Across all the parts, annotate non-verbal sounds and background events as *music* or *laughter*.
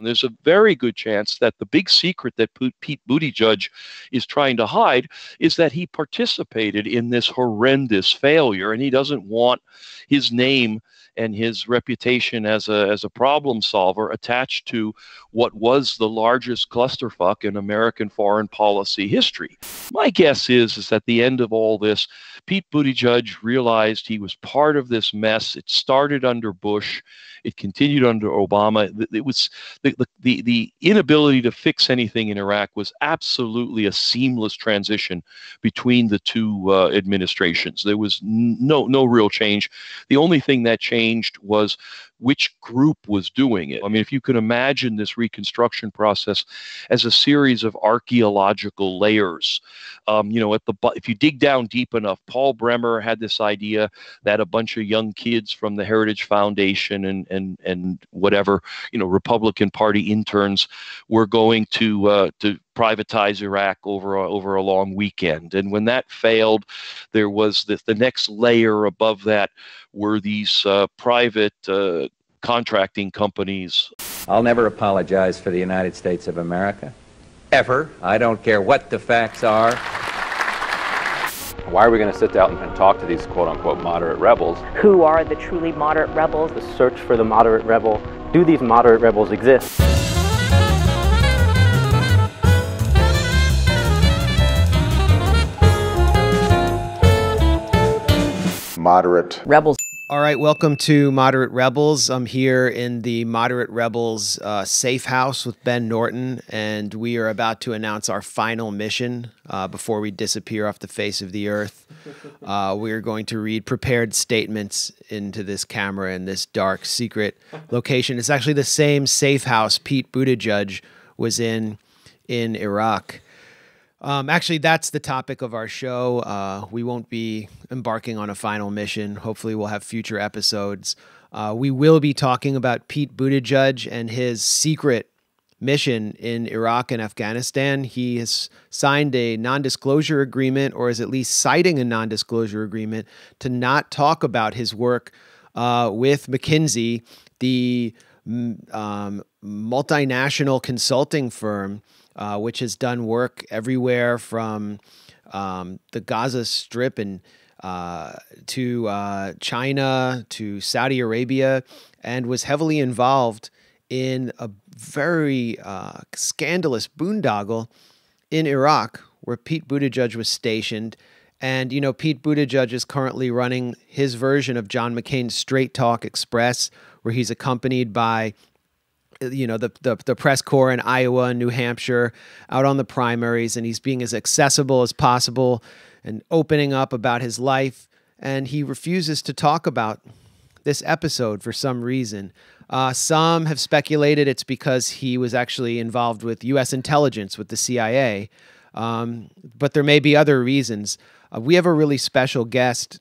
And there's a very good chance that the big secret that Pete Buttigieg is trying to hide is that he participated in this horrendous failure and he doesn't want his name and his reputation as a as a problem solver attached to what was the largest clusterfuck in American foreign policy history. My guess is is at the end of all this, Pete Buttigieg realized he was part of this mess. It started under Bush. It continued under Obama. It was the, the, the inability to fix anything in Iraq was absolutely a seamless transition between the two uh, administrations. There was no no real change. The only thing that changed was which group was doing it. I mean, if you can imagine this reconstruction process as a series of archaeological layers, um, you know, at the if you dig down deep enough, Paul Bremer had this idea that a bunch of young kids from the Heritage Foundation and and and whatever, you know, Republican Party interns were going to uh, to privatize Iraq over a, over a long weekend. And when that failed, there was the, the next layer above that were these uh, private uh, contracting companies. I'll never apologize for the United States of America. Ever. I don't care what the facts are. Why are we going to sit down and talk to these quote unquote moderate rebels? Who are the truly moderate rebels? The search for the moderate rebel. Do these moderate rebels exist? Moderate rebels. All right, welcome to Moderate Rebels. I'm here in the Moderate Rebels uh, safe house with Ben Norton, and we are about to announce our final mission uh, before we disappear off the face of the earth. *laughs* Uh, we are going to read prepared statements into this camera in this dark, secret location. It's actually the same safe house Pete Buttigieg was in in Iraq. Um, actually, that's the topic of our show. Uh, we won't be embarking on a final mission. Hopefully, we'll have future episodes. Uh, we will be talking about Pete Buttigieg and his secret mission in Iraq and Afghanistan. He has signed a non disclosure agreement, or is at least citing a non disclosure agreement, to not talk about his work uh, with McKinsey, the um, multinational consulting firm uh, which has done work everywhere from um, the Gaza Strip and uh, to uh, China to Saudi Arabia, and was heavily involved in a very uh, scandalous boondoggle in Iraq, where Pete Buttigieg was stationed. And, you know, Pete Buttigieg is currently running his version of John McCain's Straight Talk Express, where he's accompanied by you know the, the the press corps in Iowa and New Hampshire out on the primaries and he's being as accessible as possible and opening up about his life and he refuses to talk about this episode for some reason. Uh, some have speculated it's because he was actually involved with U.S. intelligence with the CIA, um, but there may be other reasons. Uh, we have a really special guest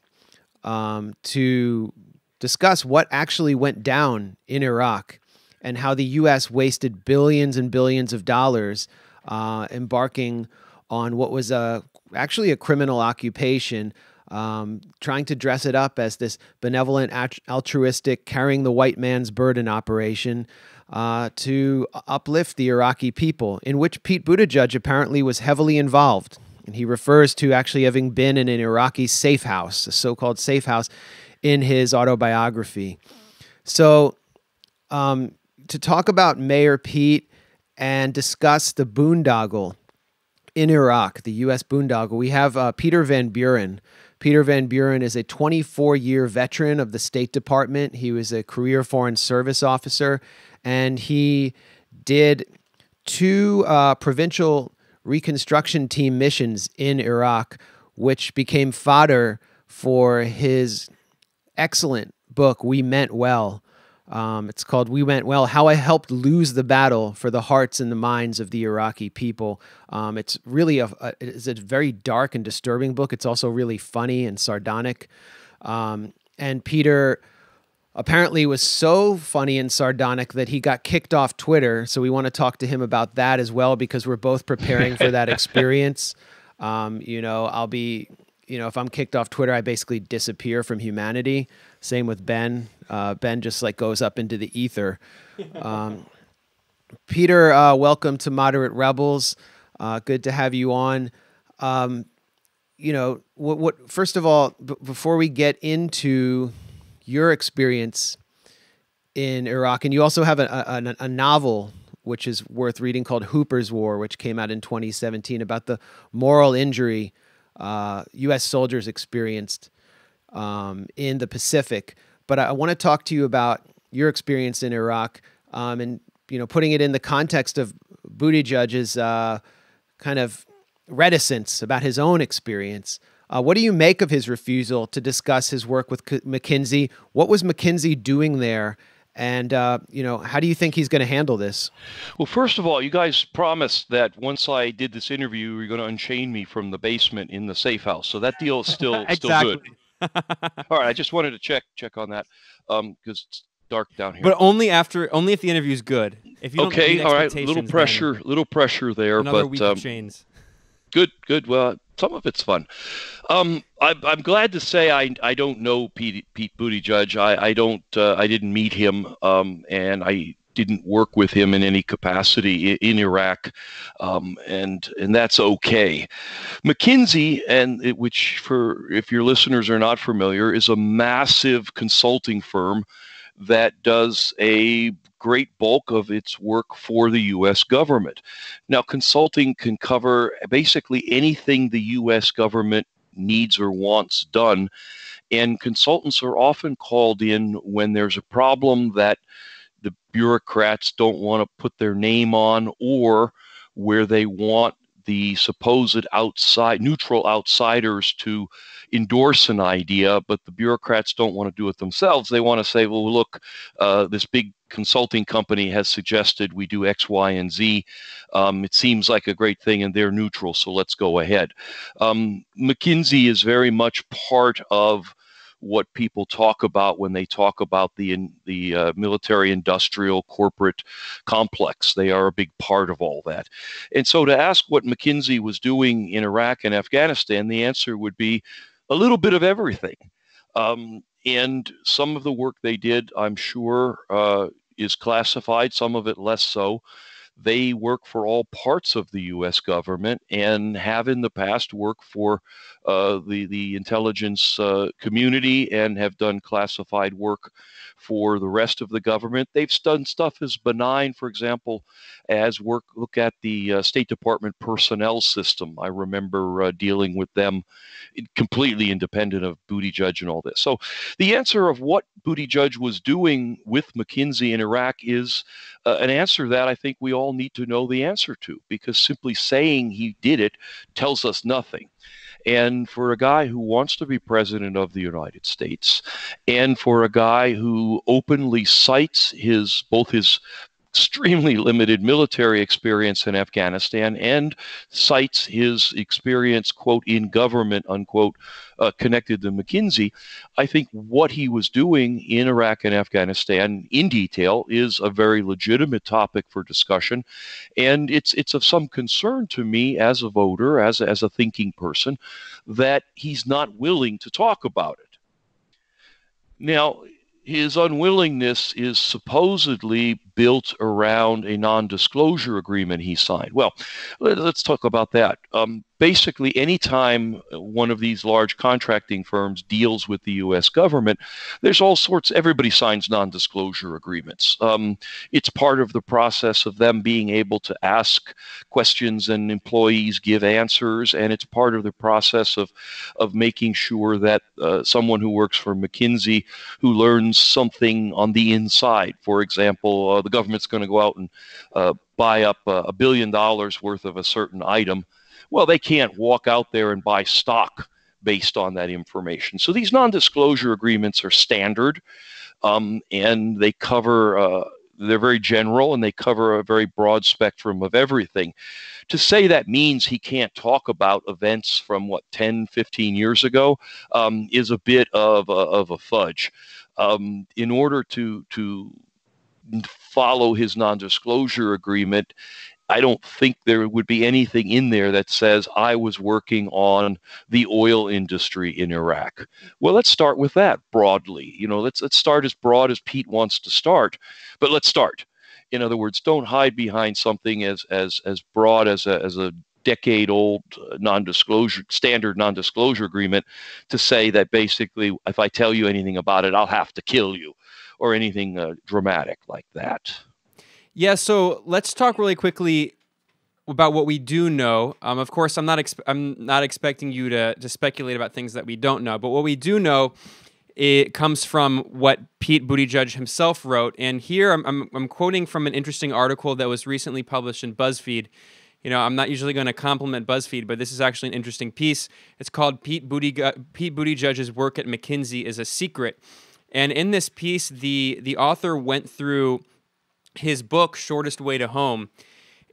um, to discuss what actually went down in Iraq and how the U.S. wasted billions and billions of dollars uh, embarking on what was a actually a criminal occupation, um, trying to dress it up as this benevolent, altruistic, carrying the white man's burden operation. Uh, to uplift the Iraqi people, in which Pete Buttigieg apparently was heavily involved. And he refers to actually having been in an Iraqi safe house, a so called safe house, in his autobiography. So, um, to talk about Mayor Pete and discuss the boondoggle in Iraq, the U.S. boondoggle, we have uh, Peter Van Buren. Peter Van Buren is a 24 year veteran of the State Department. He was a career Foreign Service officer, and he did two uh, provincial reconstruction team missions in Iraq, which became fodder for his excellent book, We Meant Well. Um, it's called We Meant Well How I Helped Lose the Battle for the Hearts and the Minds of the Iraqi People. Um, it's really a, a, it's a very dark and disturbing book. It's also really funny and sardonic. Um, and Peter apparently was so funny and sardonic that he got kicked off Twitter. So we want to talk to him about that as well because we're both preparing for that *laughs* experience. Um, you know, I'll be, you know, if I'm kicked off Twitter, I basically disappear from humanity. Same with Ben. Uh, ben just like goes up into the ether. *laughs* Um, Peter, uh, welcome to Moderate Rebels. Uh, good to have you on. Um, you know, what, what, first of all, before we get into your experience in Iraq, and you also have a, a, a novel which is worth reading called Hooper's War, which came out in 2017 about the moral injury uh, U.S. soldiers experienced um, in the Pacific. But I, I want to talk to you about your experience in Iraq um, and you know putting it in the context of Buttigieg's uh, kind of reticence about his own experience. Uh, what do you make of his refusal to discuss his work with McKinsey? What was McKinsey doing there? And uh, you know, how do you think he's going to handle this? Well, first of all, you guys promised that once I did this interview, you're going to unchain me from the basement in the safe house. So that deal is still *laughs* still good. All right, I just wanted to check check on that because um, it's dark down here. But only after only if the interview is good. If you okay, all right, little pressure, little pressure there, another but week um, of chains. Good, good. Well, some of it's fun. Um, I, I'm glad to say I, I don't know Pete, Pete Buttigieg. I, I don't uh, I didn't meet him, um, and I didn't work with him in any capacity in, Iraq, um, and and that's okay. McKinsey, and it, which for if your listeners are not familiar, is a massive consulting firm that does a great bulk of its work for the U.S. government. Now, consulting can cover basically anything the U.S. government needs or wants done. And consultants are often called in when there's a problem that the bureaucrats don't want to put their name on or where they want the supposed outside neutral outsiders to endorse an idea, but the bureaucrats don't want to do it themselves. They want to say, well, look, uh, this big consulting company has suggested we do X, Y, and Z. Um, it seems like a great thing, and they're neutral, so let's go ahead. Um, McKinsey is very much part of what people talk about when they talk about the in, the uh, military industrial corporate complex. They are a big part of all that. And so to ask what McKinsey was doing in Iraq and Afghanistan, the answer would be a little bit of everything. Um, and some of the work they did, I'm sure, uh, is classified, some of it less so. They work for all parts of the U.S. government and have in the past worked for uh, the the intelligence uh, community and have done classified work for the rest of the government. They've done stuff as benign, for example, as work look at the uh, State Department personnel system. I remember uh, dealing with them completely independent of Buttigieg and all this. So the answer of what Buttigieg was doing with McKinsey in Iraq is uh, an answer that I think we all need to know the answer to because simply saying he did it tells us nothing. And for a guy who wants to be president of the United States, and for a guy who openly cites his both his extremely limited military experience in Afghanistan and cites his experience, quote, in government, unquote, uh, connected to McKinsey. I think what he was doing in Iraq and Afghanistan in detail is a very legitimate topic for discussion. And it's, it's of some concern to me as a voter, as, as a thinking person, that he's not willing to talk about it. Now, his unwillingness is supposedly built around a non disclosure agreement he signed. Well, let, us talk about that. Um, basically, anytime one of these large contracting firms deals with the U.S. government, there's all sorts, everybody signs non disclosure agreements. Um, it's part of the process of them being able to ask questions and employees give answers, and it's part of the process of, of making sure that uh, someone who works for McKinsey who learns something on the inside, for example, uh, the government's going to go out and uh, buy up a billion dollars worth of a certain item well, they can't walk out there and buy stock based on that information. So these non disclosure agreements are standard um, and they cover, uh, they're very general and they cover a very broad spectrum of everything. To say that means he can't talk about events from what 10, 15 years ago um, is a bit of a, of a fudge. Um, in order to, to follow his non disclosure agreement, I don't think there would be anything in there that says I was working on the oil industry in Iraq. Well, let's start with that broadly. You know, let's let's start as broad as Pete wants to start, but let's start. In other words, don't hide behind something as as as broad as a as a decade old uh, non-disclosure standard non-disclosure agreement to say that basically if I tell you anything about it, I'll have to kill you or anything uh, dramatic like that. Yeah, so let's talk really quickly about what we do know. Um, of course, I'm not I'm not expecting you to to speculate about things that we don't know, but what we do know it comes from what Pete Buttigieg himself wrote. And here I'm, I'm, I'm quoting from an interesting article that was recently published in BuzzFeed. You know, I'm not usually going to compliment BuzzFeed, but this is actually an interesting piece. It's called Pete, Buttig- Pete Buttigieg's work at McKinsey is a secret. And in this piece, the the author went through his book Shortest Way to Home,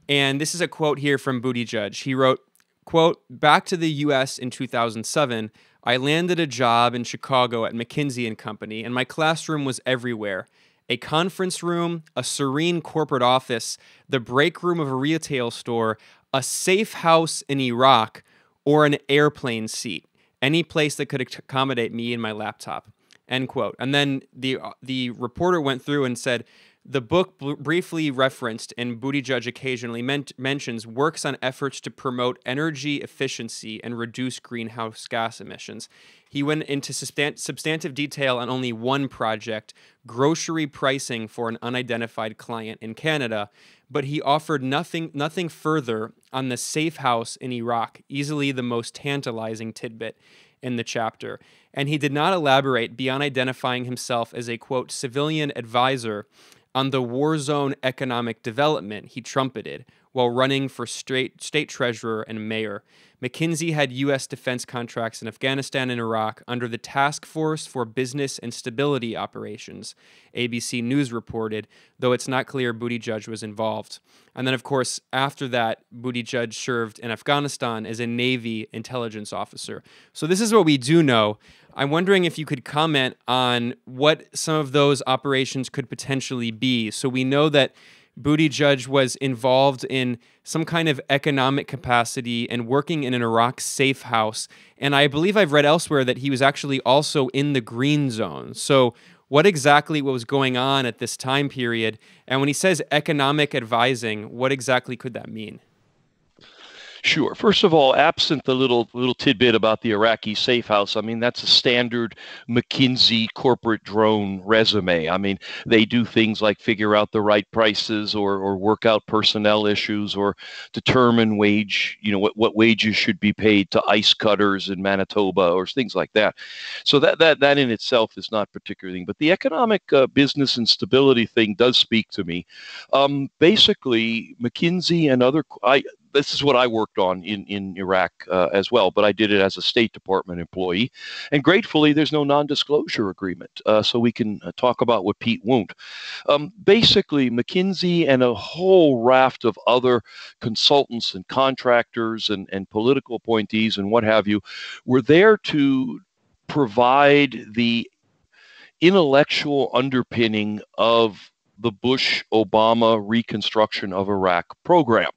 and this is a quote here from Buttigieg. He wrote, "Quote: Back to the U.S. in 2007, I landed a job in Chicago at McKinsey and Company, and my classroom was everywhere." A conference room, a serene corporate office, the break room of a retail store, a safe house in Iraq, or an airplane seat. Any place that could accommodate me and my laptop. End quote. And then the uh, the reporter went through and said the book briefly referenced and Buttigieg occasionally mentions works on efforts to promote energy efficiency and reduce greenhouse gas emissions. He went into substan- substantive detail on only one project, grocery pricing for an unidentified client in Canada, but he offered nothing nothing further on the safe house in Iraq, easily the most tantalizing tidbit in the chapter. And he did not elaborate beyond identifying himself as a quote civilian advisor on the war zone economic development he trumpeted while running for state, state treasurer and mayor. McKinsey had U.S. defense contracts in Afghanistan and Iraq under the Task Force for Business and Stability Operations, ABC News reported, though it's not clear Buttigieg was involved. And then, of course, after that, Buttigieg served in Afghanistan as a Navy intelligence officer. So, this is what we do know. I'm wondering if you could comment on what some of those operations could potentially be. So, we know that Buttigieg was involved in some kind of economic capacity and working in an Iraq safe house. And I believe I've read elsewhere that he was actually also in the green zone. So, what exactly was going on at this time period? And when he says economic advising, what exactly could that mean? Sure. First of all, absent the little little tidbit about the Iraqi safe house, I mean that's a standard McKinsey corporate drone resume. I mean they do things like figure out the right prices or or work out personnel issues or determine wage, you know, what, what wages should be paid to ice cutters in Manitoba or things like that. So that that that in itself is not particularly. But the economic uh, business and stability thing does speak to me. Um, basically, McKinsey and other I this is what I worked on in, in Iraq uh, as well, but I did it as a State Department employee. And gratefully, there's no non disclosure agreement, uh, so we can uh, talk about what Pete won't. Um, basically, McKinsey and a whole raft of other consultants and contractors and, and political appointees and what have you were there to provide the intellectual underpinning of the Bush Obama reconstruction of Iraq program.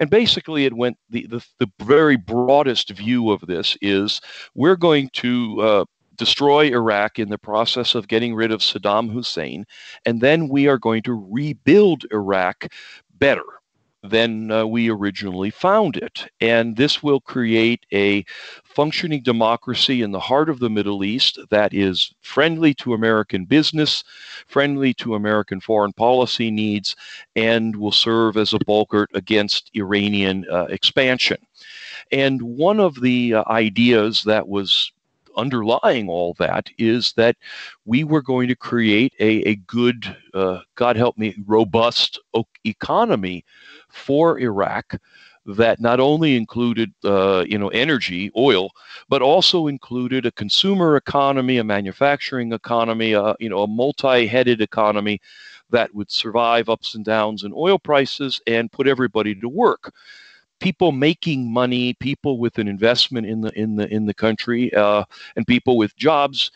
And basically, it went the, the, the very broadest view of this is we're going to uh, destroy Iraq in the process of getting rid of Saddam Hussein, and then we are going to rebuild Iraq better than uh, we originally found it. And this will create a functioning democracy in the heart of the Middle East that is friendly to American business, friendly to American foreign policy needs, and will serve as a bulwark against Iranian uh, expansion. And one of the uh, ideas that was underlying all that is that we were going to create a, a good, uh, God help me, robust economy for Iraq that not only included uh, you know energy oil but also included a consumer economy a manufacturing economy a, you know a multi-headed economy that would survive ups and downs in oil prices and put everybody to work people making money people with an investment in the in the in the country uh, and people with jobs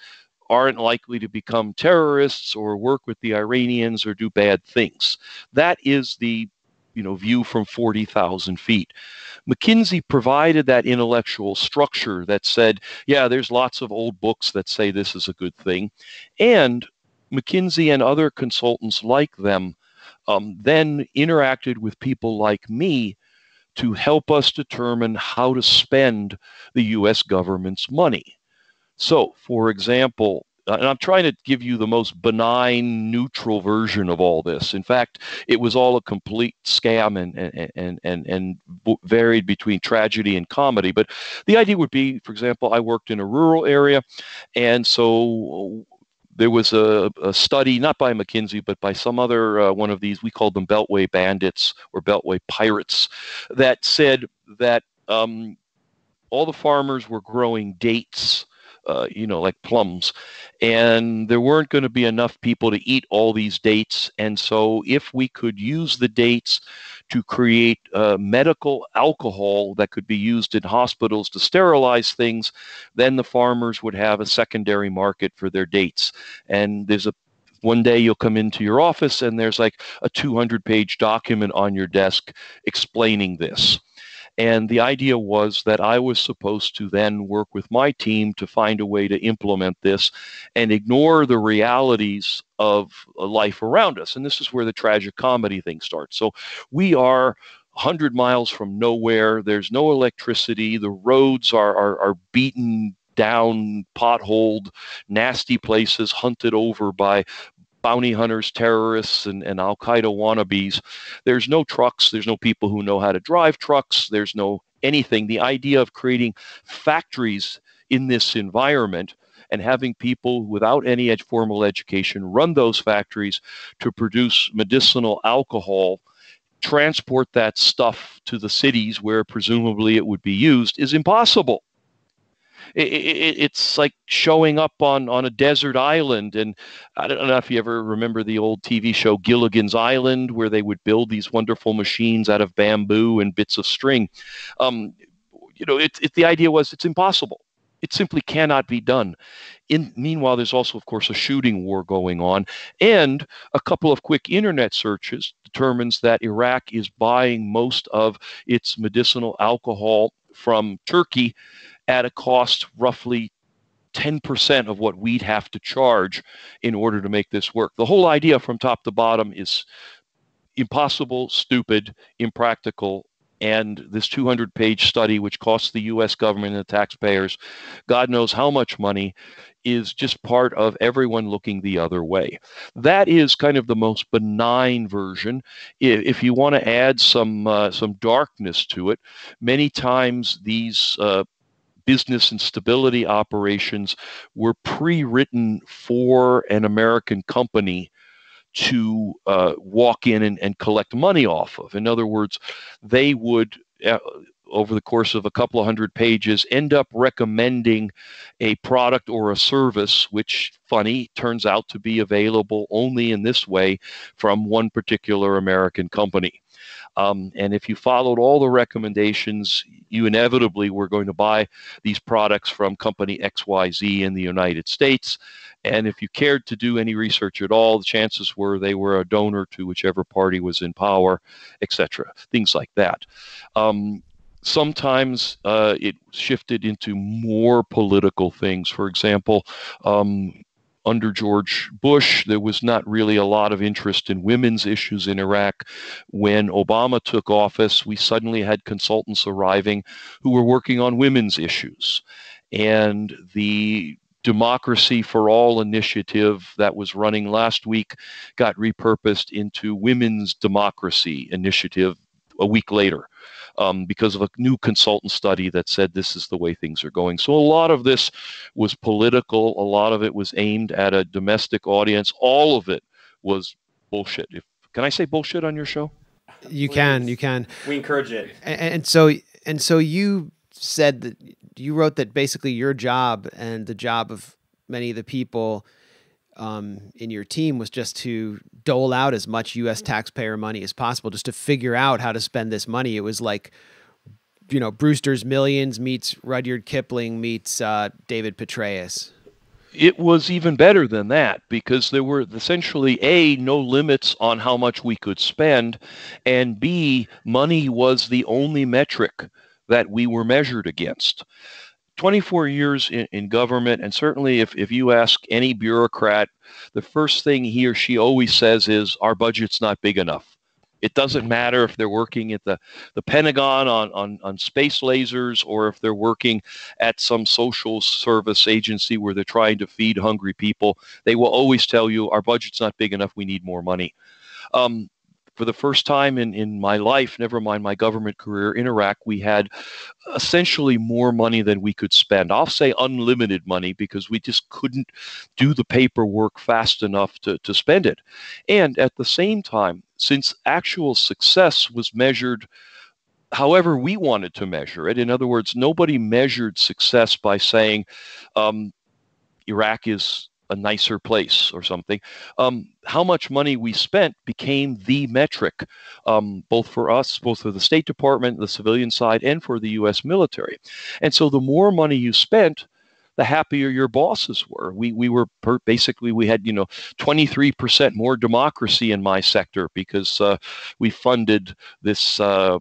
aren't likely to become terrorists or work with the Iranians or do bad things. That is the you know view from 40,000 feet. McKinsey provided that intellectual structure that said, yeah, there's lots of old books that say this is a good thing, and McKinsey and other consultants like them um, then interacted with people like me to help us determine how to spend the US government's money. So, for example, and I'm trying to give you the most benign, neutral version of all this. In fact, it was all a complete scam and and and and, and varied between tragedy and comedy. But the idea would be, for example, I worked in a rural area, and so there was a, a, study, not by McKinsey, but by some other uh, one of these, we called them Beltway bandits or Beltway pirates, that said that um, all the farmers were growing dates uh, you know, like plums. And there weren't going to be enough people to eat all these dates. And so, if we could use the dates to create uh, medical alcohol that could be used in hospitals to sterilize things, then the farmers would have a secondary market for their dates. And there's a one day you'll come into your office and there's like a 200 page document on your desk explaining this. And the idea was that I was supposed to then work with my team to find a way to implement this and ignore the realities of uh, life around us. And this is where the tragic comedy thing starts. So we are 100 miles from nowhere. There's no electricity. The roads are, are, are beaten down, potholed, nasty places hunted over by bounty hunters, terrorists, and, and Al Qaeda wannabes. There's no trucks. There's no people who know how to drive trucks. There's no anything. The idea of creating factories in this environment and having people without any ed- formal education run those factories to produce medicinal alcohol transport that stuff to the cities where presumably it would be used is impossible it, it, it's like showing up on on a desert island. And i don't know if you ever remember the old tv show gilligan's island where they would build these wonderful machines out of bamboo and bits of string. Um, you know it, it, the idea was it's impossible. It simply cannot be done. In, meanwhile, there's also, of course, a shooting war going on, and a couple of quick internet searches determines that Iraq is buying most of its medicinal alcohol from Turkey at a cost roughly 10% of what we'd have to charge in order to make this work. The whole idea from top to bottom is impossible, stupid, impractical. And this 200 page study, which costs the US government and the taxpayers God knows how much money, is just part of everyone looking the other way. That is kind of the most benign version. If, you want to add some uh, some darkness to it, many times these uh, business and stability operations were pre-written for an American company to uh, walk in and, and collect money off of. In other words, they would uh, over the course of a couple of hundred pages end up recommending a product or a service which funny turns out to be available only in this way from one particular american company um, and if you followed all the recommendations, you inevitably were going to buy these products from company XYZ in the United States. And if you cared to do any research at all, the chances were they were a donor to whichever party was in power, etc. Things like that. Um, sometimes uh, it shifted into more political things. For example, um, under George Bush, there was not really a lot of interest in women's issues in Iraq. When Obama took office, we suddenly had consultants arriving who were working on women's issues. And the Democracy for All initiative that was running last week got repurposed into Women's Democracy Initiative a week later um, because of a new consultant study that said this is the way things are going. So a lot of this was political. A lot of it was aimed at a domestic audience. All of it was bullshit. If, can I say bullshit on your show? You Please. can. You can. We encourage it. And, and so and so you said that you wrote that basically your job and the job of many of the people um, in your team was just to dole out as much U.S. taxpayer money as possible, just to figure out how to spend this money. It was like, you know, Brewster's Millions meets Rudyard Kipling meets uh, David Petraeus. It was even better than that because there were essentially A, no limits on how much we could spend, and B, money was the only metric that we were measured against 24 years in, in government, and certainly if, if you ask any bureaucrat, the first thing he or she always says is, Our budget's not big enough. It doesn't matter if they're working at the, the Pentagon on, on, on space lasers or if they're working at some social service agency where they're trying to feed hungry people. They will always tell you, Our budget's not big enough. We need more money. Um, for the first time in, in my life, never mind my government career in Iraq, we had essentially more money than we could spend. I'll say unlimited money because we just couldn't do the paperwork fast enough to, to spend it. And at the same time, since actual success was measured however we wanted to measure it, in other words, nobody measured success by saying um, Iraq is a nicer place or something. Um, how much money we spent became the metric, um, both for us, both for the State Department, the civilian side, and for the U.S. military. And so the more money you spent, the happier your bosses were. We we were per, basically we had you know 23% more democracy in my sector because uh, we funded this. Uh,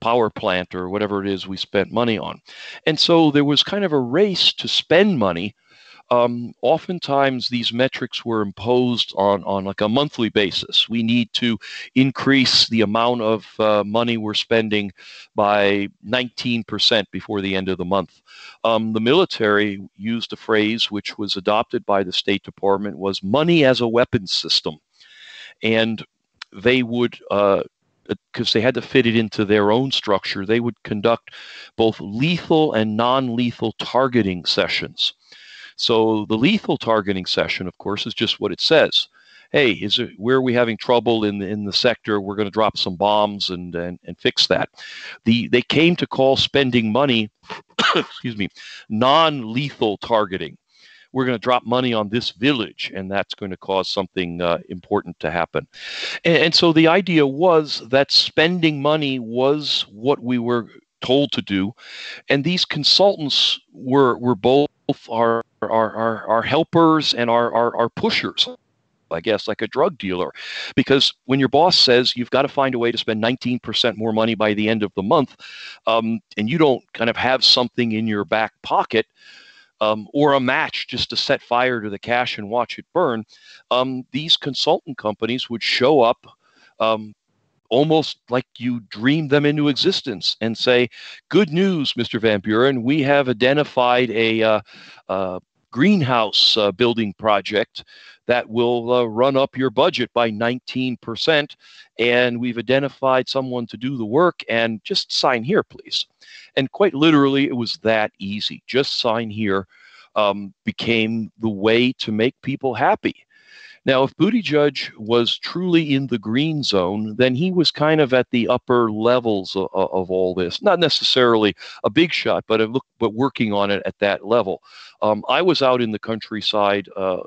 power plant or whatever it is we spent money on. And so there was kind of a race to spend money um, oftentimes these metrics were imposed on, on like a monthly basis. We need to increase the amount of uh, money we're spending by 19% before the end of the month. Um, the military used a phrase which was adopted by the State Department was money as a weapons system. And they would because uh, they had to fit it into their own structure, they would conduct both lethal and non lethal targeting sessions. So the lethal targeting session, of course, is just what it says. Hey, is it where are we having trouble in the, in the sector? We're going to drop some bombs and, and and fix that. The they came to call spending money, *coughs* excuse me, non-lethal targeting we're going to drop money on this village, and that's going to cause something uh, important to happen. And, and, so the idea was that spending money was what we were told to do, and these consultants were were both our our, our, our helpers and our, our, our pushers. I guess, like a drug dealer. Because when your boss says you've got to find a way to spend 19% more money by the end of the month, um, and you don't kind of have something in your back pocket um, or a match just to set fire to the cash and watch it burn, um, these consultant companies would show up. Um, almost like you dreamed them into existence and say, Good news, Mr. Van Buren, we have identified a uh, uh, greenhouse uh, building project that will uh, run up your budget by 19%. And we've identified someone to do the work and just sign here, please. And quite literally, it was that easy. Just sign here um, became the way to make people happy. Now, if Buttigieg was truly in the green zone, then he was kind of at the upper levels of, of all this. Not necessarily a big shot, but look, but working on it at that level. Um, I was out in the countryside. Uh,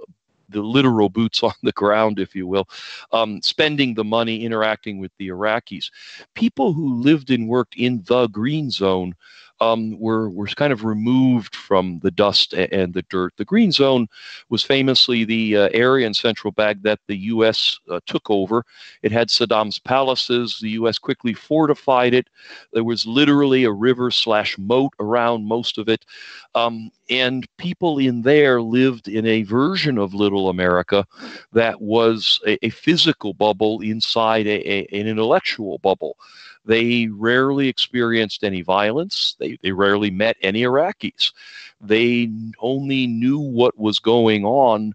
the literal boots *laughs* on the ground, if you will, um, spending the money, interacting with the Iraqis. People who lived and worked in the green zone um, were, were kind of removed from the dust and the dirt. The Green Zone was famously the uh, area in central Baghdad that the U.S. Uh, took over. It had Saddam's palaces. The U.S. quickly fortified it. There was literally a river slash moat around most of it. Um, and people in there lived in a version of Little America that was a, a physical bubble inside a, a, an intellectual bubble. They rarely experienced any violence. They, they rarely met any Iraqis. They only knew what was going on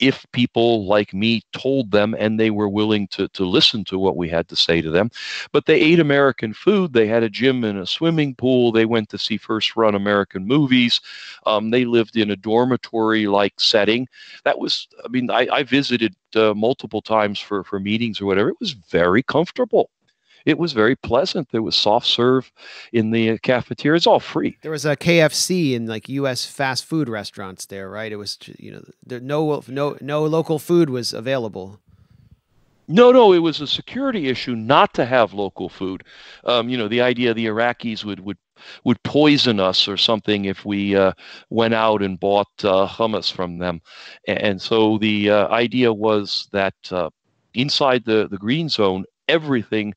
if people like me told them and they were willing to, to listen to what we had to say to them. But they ate American food. They had a gym and a swimming pool. They went to see first run American movies. Um, they lived in a dormitory like setting. That was, I mean, I, I visited uh, multiple times for, for meetings or whatever. It was very comfortable it was very pleasant. There was soft serve in the cafeteria. It's all free. There was a KFC in like U.S. fast food restaurants there, right? It was you know there, no no no local food was available. No, no, it was a security issue not to have local food. Um, you know, the idea the Iraqis would would would poison us or something if we uh, went out and bought uh, hummus from them. And so the uh, idea was that uh, inside the, the green zone, everything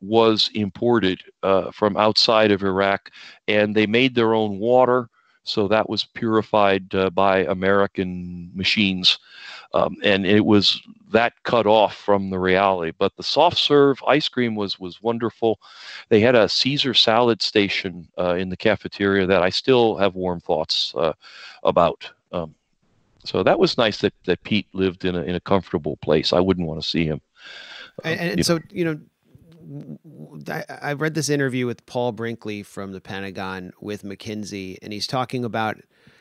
was imported uh, from outside of Iraq, and they made their own water. So that was purified uh, by American machines. Um, and it was that cut off from the reality. But the soft serve ice cream was was wonderful. They had a Caesar salad station uh, in the cafeteria that I still have warm thoughts uh, about. Um, so that was nice that, that Pete lived in a in a comfortable place. I wouldn't want to see him. Um, and, and, and so you know, I, I read this interview with Paul Brinkley from the Pentagon with McKinsey, and he's talking about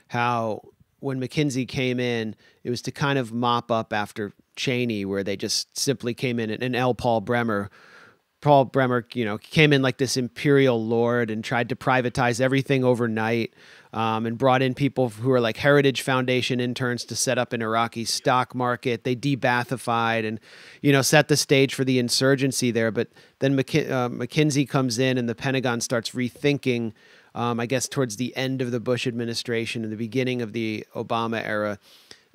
how when McKinsey came in, it was to kind of mop up after Cheney, where they just simply came in and L. Paul Bremer. Paul Bremer, you know, came in like this imperial lord and tried to privatize everything overnight, um, and brought in people who are like Heritage Foundation interns to set up an Iraqi stock market. They debathified and, you know, set the stage for the insurgency there. But then McK- uh, McKinsey comes in, and the Pentagon starts rethinking um, I guess towards the end of the Bush administration and the beginning of the Obama era.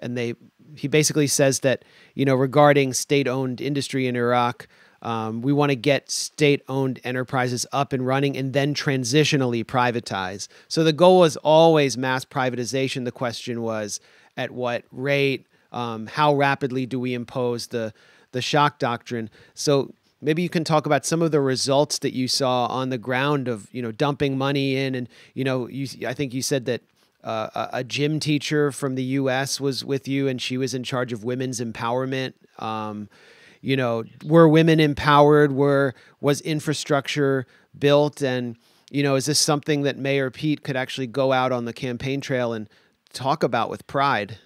And they, he basically says that, you know, regarding state owned industry in Iraq, um, we want to get state owned enterprises up and running and then transitionally privatize. So the goal was always mass privatization. The question was at what rate, um, how rapidly do we impose the, the shock doctrine? So maybe you can talk about some of the results that you saw on the ground of you know dumping money in and you know you i think you said that uh, a gym teacher from the us was with you and she was in charge of women's empowerment um, you know were women empowered? Were was infrastructure built? And you know is this something that mayor pete could actually go out on the campaign trail and talk about with pride?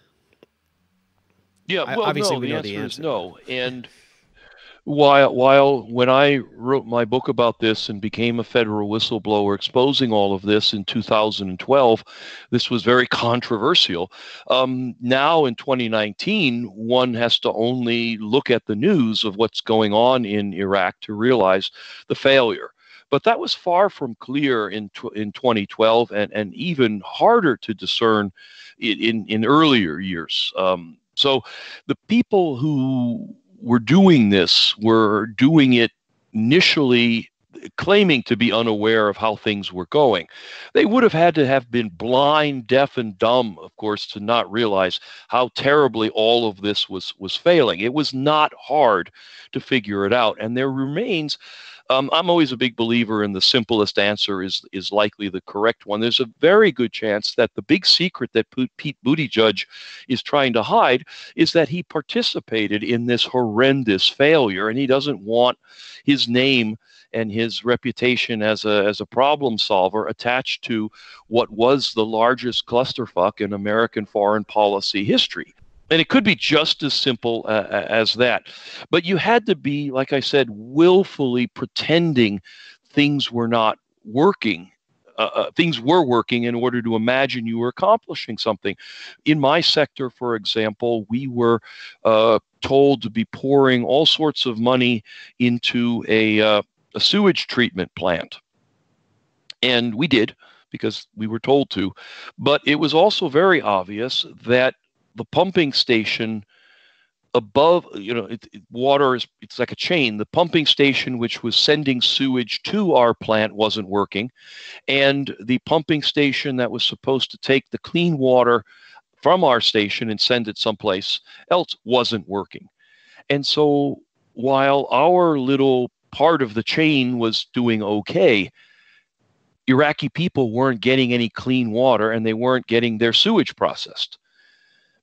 Yeah well, obviously no, we the know answer the is answer. no. And while while when I wrote my book about this and became a federal whistleblower exposing all of this in 2012, this was very controversial. Um, now in 2019, one has to only look at the news of what's going on in Iraq to realize the failure. But that was far from clear in in 2012, and and even harder to discern in in, in earlier years. Um, so the people who were doing this We're doing it initially claiming to be unaware of how things were going. They would have had to have been blind, deaf, and dumb, of course, to not realize how terribly all of this was was failing. It was not hard to figure it out, and there remains um, I'm always a big believer in the simplest answer is is likely the correct one. There's a very good chance that the big secret that Pete Buttigieg is trying to hide is that he participated in this horrendous failure, and he doesn't want his name and his reputation as a as a problem solver attached to what was the largest clusterfuck in American foreign policy history. And it could be just as simple uh, as that. But you had to be, like I said, willfully pretending things were not working. Uh, uh, things were working in order to imagine you were accomplishing something. In my sector, for example, we were uh, told to be pouring all sorts of money into a, uh, a sewage treatment plant. And we did because we were told to. But it was also very obvious that the pumping station above you know it, it, water is it's like a chain. The pumping station which was sending sewage to our plant wasn't working. And the pumping station that was supposed to take the clean water from our station and send it someplace else wasn't working. And so while our little part of the chain was doing okay iraqi people weren't getting any clean water and they weren't getting their sewage processed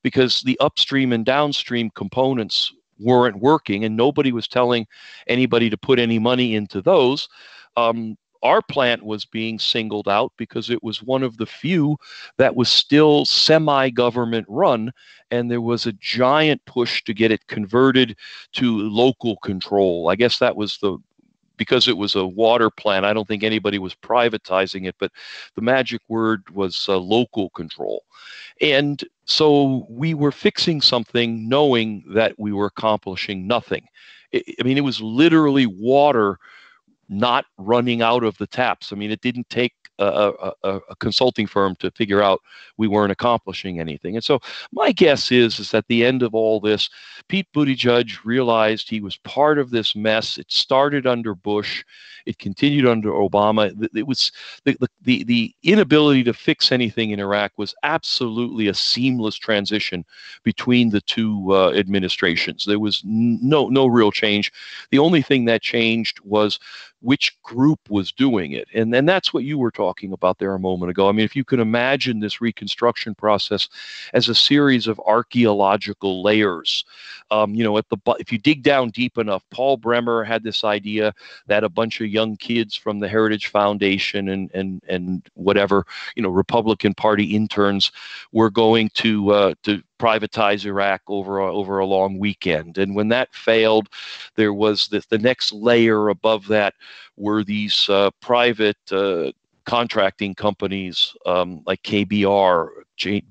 because the upstream and downstream components weren't working and nobody was telling anybody to put any money into those. Um, our plant was being singled out because it was one of the few that was still semi government run, and there was a giant push to get it converted to local control. I guess that was the because it was a water plant, I don't think anybody was privatizing it, but the magic word was uh, local control. And so we were fixing something knowing that we were accomplishing nothing. I mean, it was literally water not running out of the taps. I mean, it didn't take a, a, a, consulting firm to figure out we weren't accomplishing anything. And so my guess is is at the end of all this, Pete Buttigieg realized he was part of this mess. It started under Bush, it continued under Obama. It was the, the, the inability to fix anything in Iraq was absolutely a seamless transition between the two uh, administrations. There was no no real change. The only thing that changed was which group was doing it. And and that's what you were talking about there a moment ago. I mean, if you can imagine this reconstruction process as a series of archaeological layers, um, you know, at the if you dig down deep enough, Paul Bremer had this idea that a bunch of young kids from the Heritage Foundation and and and whatever, you know, Republican Party interns were going to uh, to privatize Iraq over a, over a long weekend. And when that failed, there was the, the next layer above that were these uh, private uh, contracting companies um, like KBR,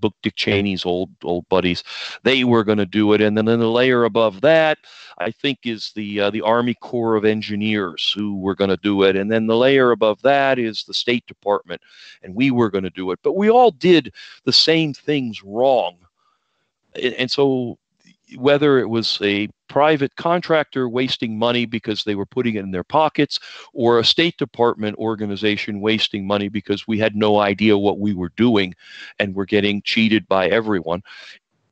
Book Dick Cheney's old old buddies. They were going to do it, and then in the layer above that, I think is the uh, the Army Corps of Engineers who were going to do it, and then the layer above that is the State Department, and we were going to do it. But we all did the same things wrong and so whether it was a private contractor wasting money because they were putting it in their pockets or a state department organization wasting money because we had no idea what we were doing and were getting cheated by everyone.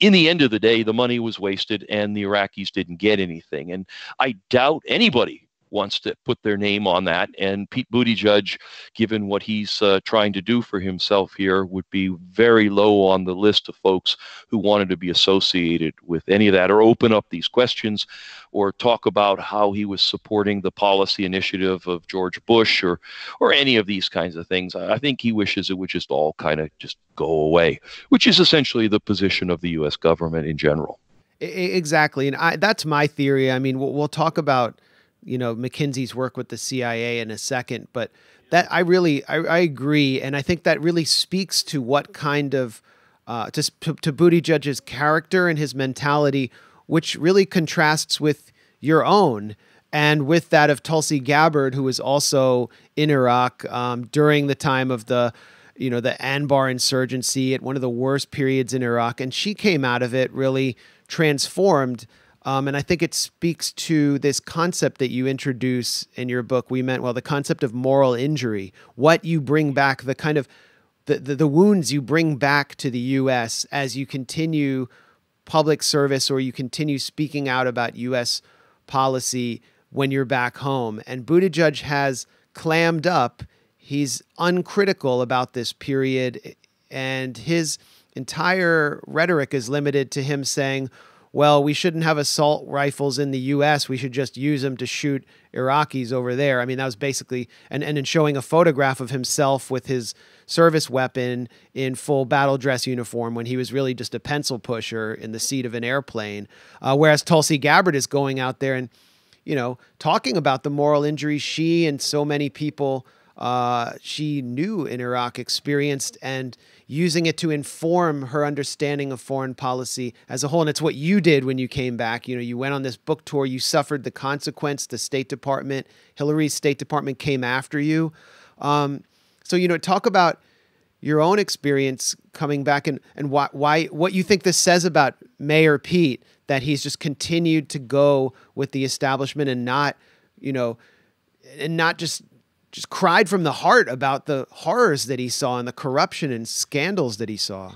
In the end of the day the money was wasted and the iraqis didn't get anything. And i doubt anybody wants to put their name on that. And Pete Buttigieg, given what he's uh, trying to do for himself here, would be very low on the list of folks who wanted to be associated with any of that or open up these questions or talk about how he was supporting the policy initiative of George Bush or or any of these kinds of things. I think he wishes it would just all kind of just go away, which is essentially the position of the U.S. government in general. Exactly, and I, that's my theory. I mean, we'll, we'll talk about you know McKinsey's work with the CIA in a second, but that I really I, I agree, and I think that really speaks to what kind of uh, to, to to Buttigieg's character and his mentality, which really contrasts with your own and with that of Tulsi Gabbard, who was also in Iraq um, during the time of the you know the Anbar insurgency at one of the worst periods in Iraq, and she came out of it really transformed. Um, and I think it speaks to this concept that you introduce in your book. We Meant Well, the concept of moral injury, what you bring back, the kind of the, the, the wounds you bring back to the U.S. as you continue public service or you continue speaking out about U.S. policy when you're back home. And Buttigieg has clammed up. He's uncritical about this period, and his entire rhetoric is limited to him saying, well, we shouldn't have assault rifles in the U.S. We should just use them to shoot Iraqis over there. I mean, that was basically, and, and in showing a photograph of himself with his service weapon in full battle dress uniform when he was really just a pencil pusher in the seat of an airplane. Uh, whereas Tulsi Gabbard is going out there and, you know, talking about the moral injury she and so many people uh, she knew in Iraq experienced and using it to inform her understanding of foreign policy as a whole. And it's what you did when you came back. You know, you went on this book tour, you suffered the consequence. The State Department, Hillary's State Department came after you. Um, so, you know, talk about your own experience coming back and, and why, why what you think this says about Mayor Pete that he's just continued to go with the establishment and not, you know, and not just just cried from the heart about the horrors that he saw and the corruption and scandals that he saw.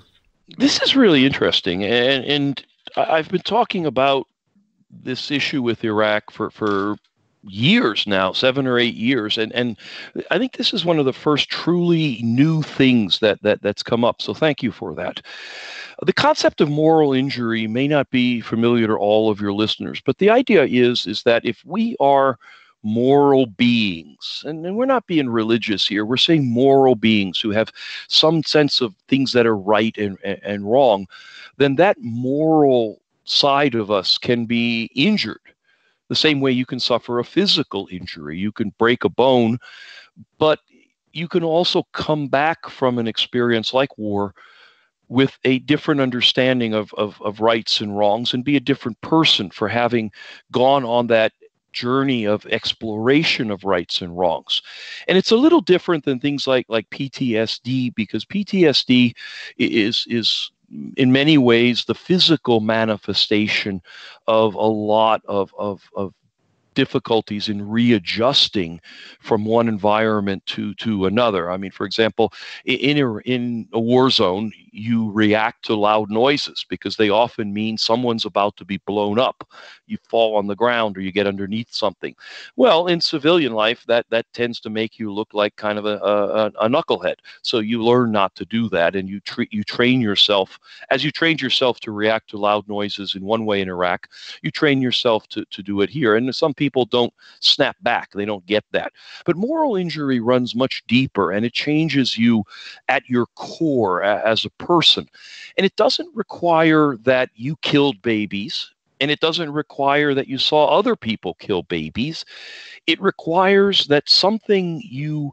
This is really interesting, and and I've been talking about this issue with Iraq for for years now, seven or eight years, and and I think this is one of the first truly new things that that that's come up. So thank you for that. The concept of moral injury may not be familiar to all of your listeners, but the idea is is that if we are moral beings. And, and, we're not being religious here. We're saying moral beings who have some sense of things that are right and, and, wrong. Then that moral side of us can be injured. The same way you can suffer a physical injury, you can break a bone, but you can also come back from an experience like war with a different understanding of, of, of rights and wrongs and be a different person for having gone on that journey of exploration of rights and wrongs. And it's a little different than things like like PTSD because PTSD is is in many ways the physical manifestation of a lot of, of, of difficulties in readjusting from one environment to to another. I mean, for example, in in a war zone, you react to loud noises because they often mean someone's about to be blown up. You fall on the ground or you get underneath something. Well, in civilian life, that that tends to make you look like kind of a, a, a knucklehead. So you learn not to do that, and you treat you train yourself as you trained yourself to react to loud noises in one way in Iraq. You train yourself to to do it here, and some people don't snap back; they don't get that. But moral injury runs much deeper, and it changes you at your core as a person. And it doesn't require that you killed babies, and it doesn't require that you saw other people kill babies. It requires that something you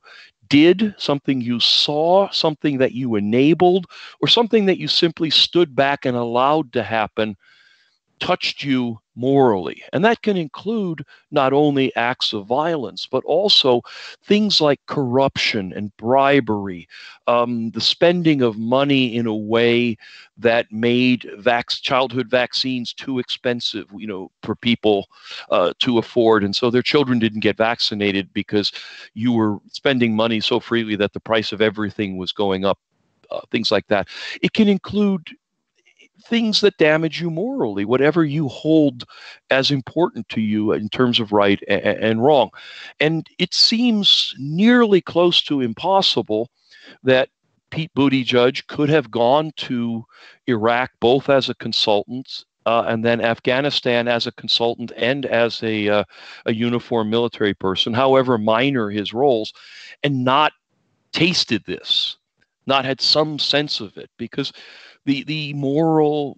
did, something you saw, something that you enabled, or something that you simply stood back and allowed to happen touched you morally. And that can include not only acts of violence, but also things like corruption and bribery, um, the spending of money in a way that made vac- childhood vaccines too expensive, you know, for people uh, to afford. And so their children didn't get vaccinated because you were spending money so freely that the price of everything was going up. Uh, things like that. It can include things that damage you morally, whatever you hold as important to you in terms of right and, and wrong. And it seems nearly close to impossible that Pete Buttigieg judge could have gone to Iraq both as a consultant uh, and then Afghanistan as a consultant and as a, uh, a uniformed military person, however minor his roles, and not tasted this, not had some sense of it, because the the moral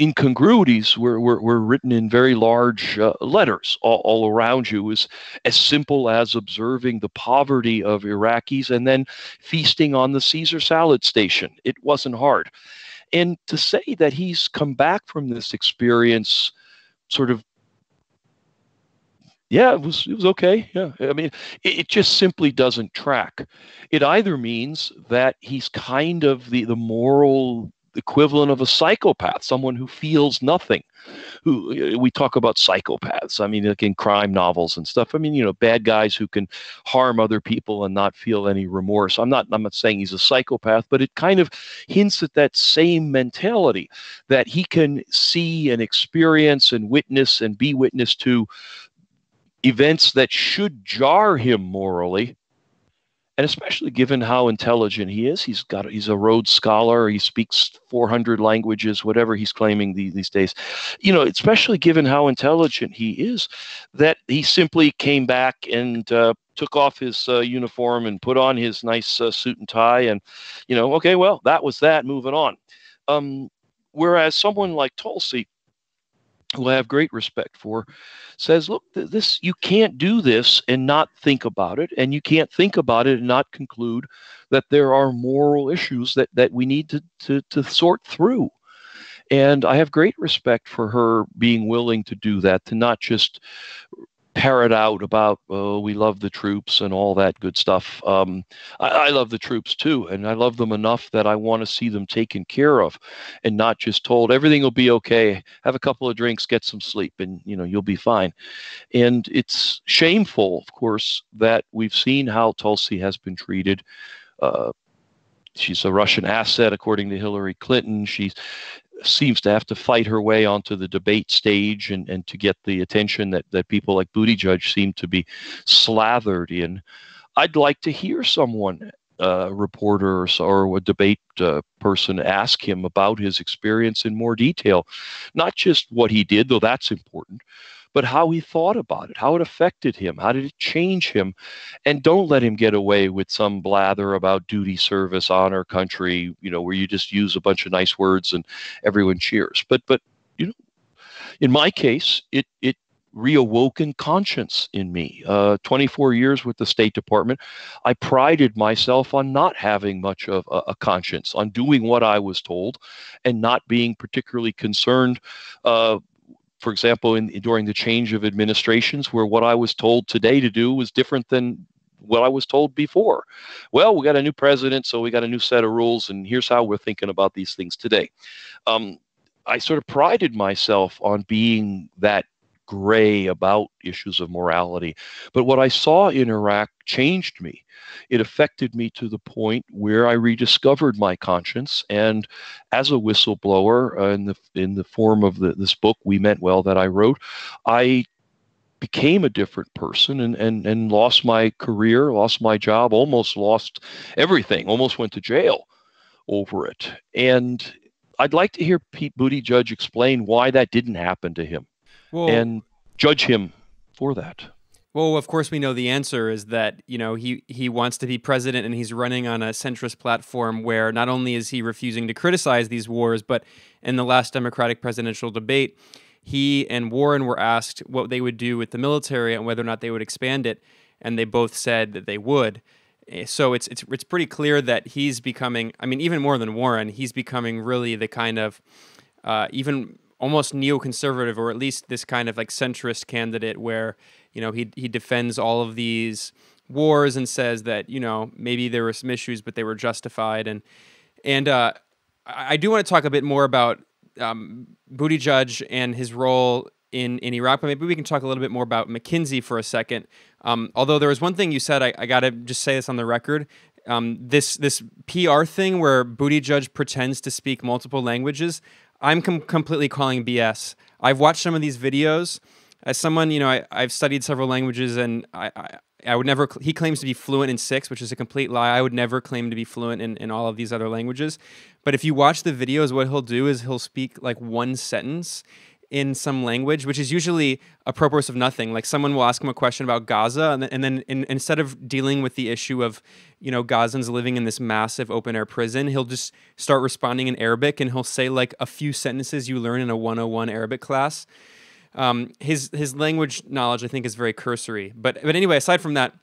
incongruities were, were, were written in very large uh, letters all, all around you was as simple as observing the poverty of Iraqis and then feasting on the Caesar salad station. It wasn't hard. And to say that he's come back from this experience sort of yeah, it was it was okay. Yeah, I mean, it, it, just simply doesn't track. It either means that he's kind of the the moral equivalent of a psychopath, someone who feels nothing. Who uh, we talk about psychopaths. I mean, like in crime novels and stuff. I mean, you know, bad guys who can harm other people and not feel any remorse. I'm not. I'm not saying he's a psychopath, but it kind of hints at that same mentality that he can see and experience and witness and be witness to events that should jar him morally and especially given how intelligent he is. He's got he's a rhodes scholar. He speaks 400 languages whatever he's claiming these, these days. You know especially given how intelligent he is that he simply came back and uh, took off his uh, uniform and put on his nice uh, suit and tie and you know okay well that was that moving on. Um, whereas someone like tulsi who I have great respect for, says, look, this you can't do this and not think about it, and you can't think about it and not conclude that there are moral issues that that we need to to, to sort through. And I have great respect for her being willing to do that, to not just parrot out about oh we love the troops and all that good stuff. Um, I, I, love the troops too and i love them enough that i want to see them taken care of and not just told everything will be okay. Have a couple of drinks get some sleep and you know you'll be fine. And it's shameful of course that we've seen how tulsi has been treated. Uh, she's a Russian asset, according to Hillary Clinton. She's seems to have to fight her way onto the debate stage and, and to get the attention that, that people like Buttigieg seem to be slathered in. I'd like to hear someone, uh, reporter or, or a debate uh, person, ask him about his experience in more detail. Not just what he did, though that's important, but how he thought about it, how it affected him, how did it change him, and don't let him get away with some blather about duty, service, honor, country, you know, where you just use a bunch of nice words and everyone cheers. But but you know, in my case, it it reawoken conscience in me. Uh, 24 years with the State Department, I prided myself on not having much of a, a, conscience, on doing what I was told, and not being particularly concerned uh, for example, in during the change of administrations, where what I was told today to do was different than what I was told before. Well, we got a new president, so we got a new set of rules, and here's how we're thinking about these things today. Um, I sort of prided myself on being that gray about issues of morality. But what I saw in Iraq changed me. It affected me to the point where I rediscovered my conscience. And as a whistleblower, uh, in the in the form of the, this book, We Meant Well, that I wrote, I became a different person and, and, and lost my career, lost my job, almost lost everything, almost went to jail over it. And I'd like to hear Pete Buttigieg explain why that didn't happen to him well, and judge him for that. Well, of course, we know the answer is that you know he he wants to be president, and he's running on a centrist platform where not only is he refusing to criticize these wars, but in the last Democratic presidential debate, he and Warren were asked what they would do with the military and whether or not they would expand it, and they both said that they would. Eh, so it's it's it's pretty clear that he's becoming. I mean, even more than Warren, he's becoming really the kind of uh, even almost neoconservative, or at least this kind of like centrist candidate, where you know he he defends all of these wars and says that you know maybe there were some issues, but they were justified. And and uh, I do want to talk a bit more about um, Judge and his role in in Iraq, but maybe we can talk a little bit more about McKinsey for a second. Um, although there was one thing you said, I, I got to just say this on the record. Um, this this PR thing where Buttigieg pretends to speak multiple languages. I'm com- completely calling BS. I've watched some of these videos. As someone, you know, I, I've studied several languages, and I, I, I would never. He claims to be fluent in six, which is a complete lie. I would never claim to be fluent in, in all of these other languages. But if you watch the videos, what he'll do is he'll speak like one sentence in some language, which is usually a purpose of nothing. Like someone will ask him a question about Gaza, and then, and then in, instead of dealing with the issue of, you know, Gazans living in this massive open air prison, he'll just start responding in Arabic, and he'll say like a few sentences you learn in a 101 Arabic class. Um, his his language knowledge, I think, is very cursory. But but anyway, aside from that.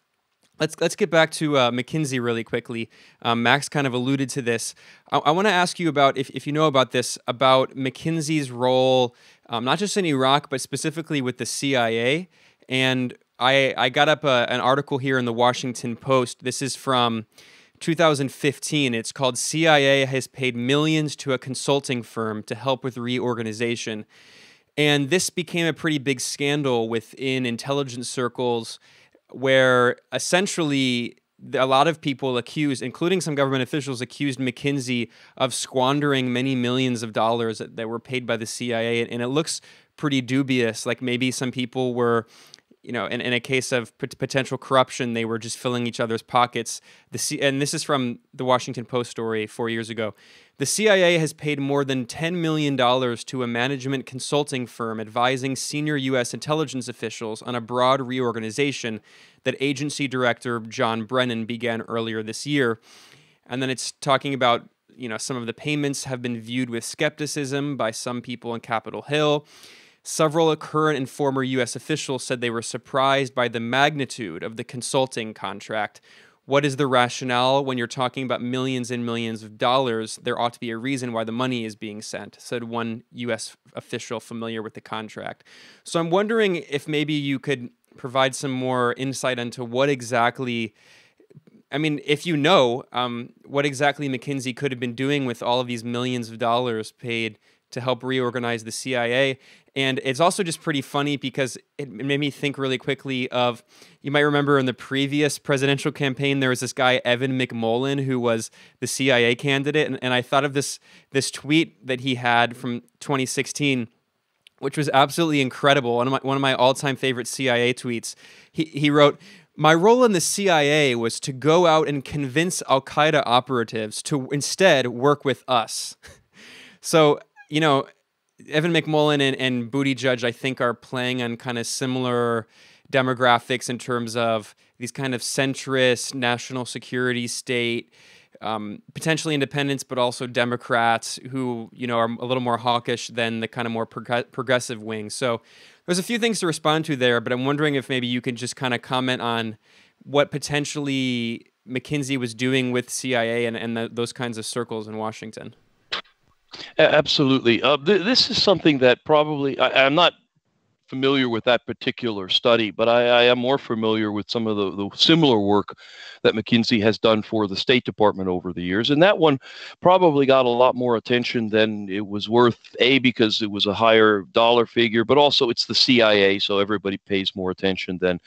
Let's let's get back to uh, McKinsey really quickly. Um, Max kind of alluded to this. I, I want to ask you about if, if you know about this about McKinsey's role um, not just in Iraq, but specifically with the CIA. And I, I got up a, an article here in the Washington Post. This is from 2015. It's called CIA has paid millions to a consulting firm to help with reorganization. And this became a pretty big scandal within intelligence circles where essentially a lot of people accused, including some government officials, accused McKinsey of squandering many millions of dollars that, that were paid by the CIA. And it looks pretty dubious. Like maybe some people were you know, in, in a case of potential corruption, they were just filling each other's pockets. The C- and this is from the Washington Post story four years ago. The CIA has paid more than $10 million to a management consulting firm advising senior U.S. intelligence officials on a broad reorganization that agency director John Brennan began earlier this year. And then it's talking about, you know, some of the payments have been viewed with skepticism by some people in Capitol Hill. Several current and former U.S. officials said they were surprised by the magnitude of the consulting contract, what is the rationale when you're talking about millions and millions of dollars? There ought to be a reason why the money is being sent, said one U.S. official familiar with the contract. So I'm wondering if maybe you could provide some more insight into what exactly. I mean, if you know um, what exactly McKinsey could have been doing with all of these millions of dollars paid to help reorganize the CIA. And it's also just pretty funny because it made me think really quickly of you might remember in the previous presidential campaign there was this guy Evan McMullin who was the CIA candidate and, and I thought of this this tweet that he had from 2016 which was absolutely incredible one of my, one of my all-time favorite CIA tweets he, he wrote my role in the CIA was to go out and convince Al Qaeda operatives to instead work with us. *laughs* so you know, Evan McMullin and, and Judge, I think, are playing on kind of similar demographics in terms of these kind of centrist national security state, um, potentially independents, but also Democrats who you know are a little more hawkish than the kind of more prog- progressive wing. So there's a few things to respond to there, but I'm wondering if maybe you could just kind of comment on what potentially McKinsey was doing with CIA and, and the, those kinds of circles in Washington. Absolutely. Uh, th- this is something that probably I, am not familiar with that particular study, but I, I, am more familiar with some of the, the similar work that McKinsey has done for the State Department over the years. And that one probably got a lot more attention than it was worth, A, because it was a higher dollar figure, but also it's the CIA, so everybody pays more attention than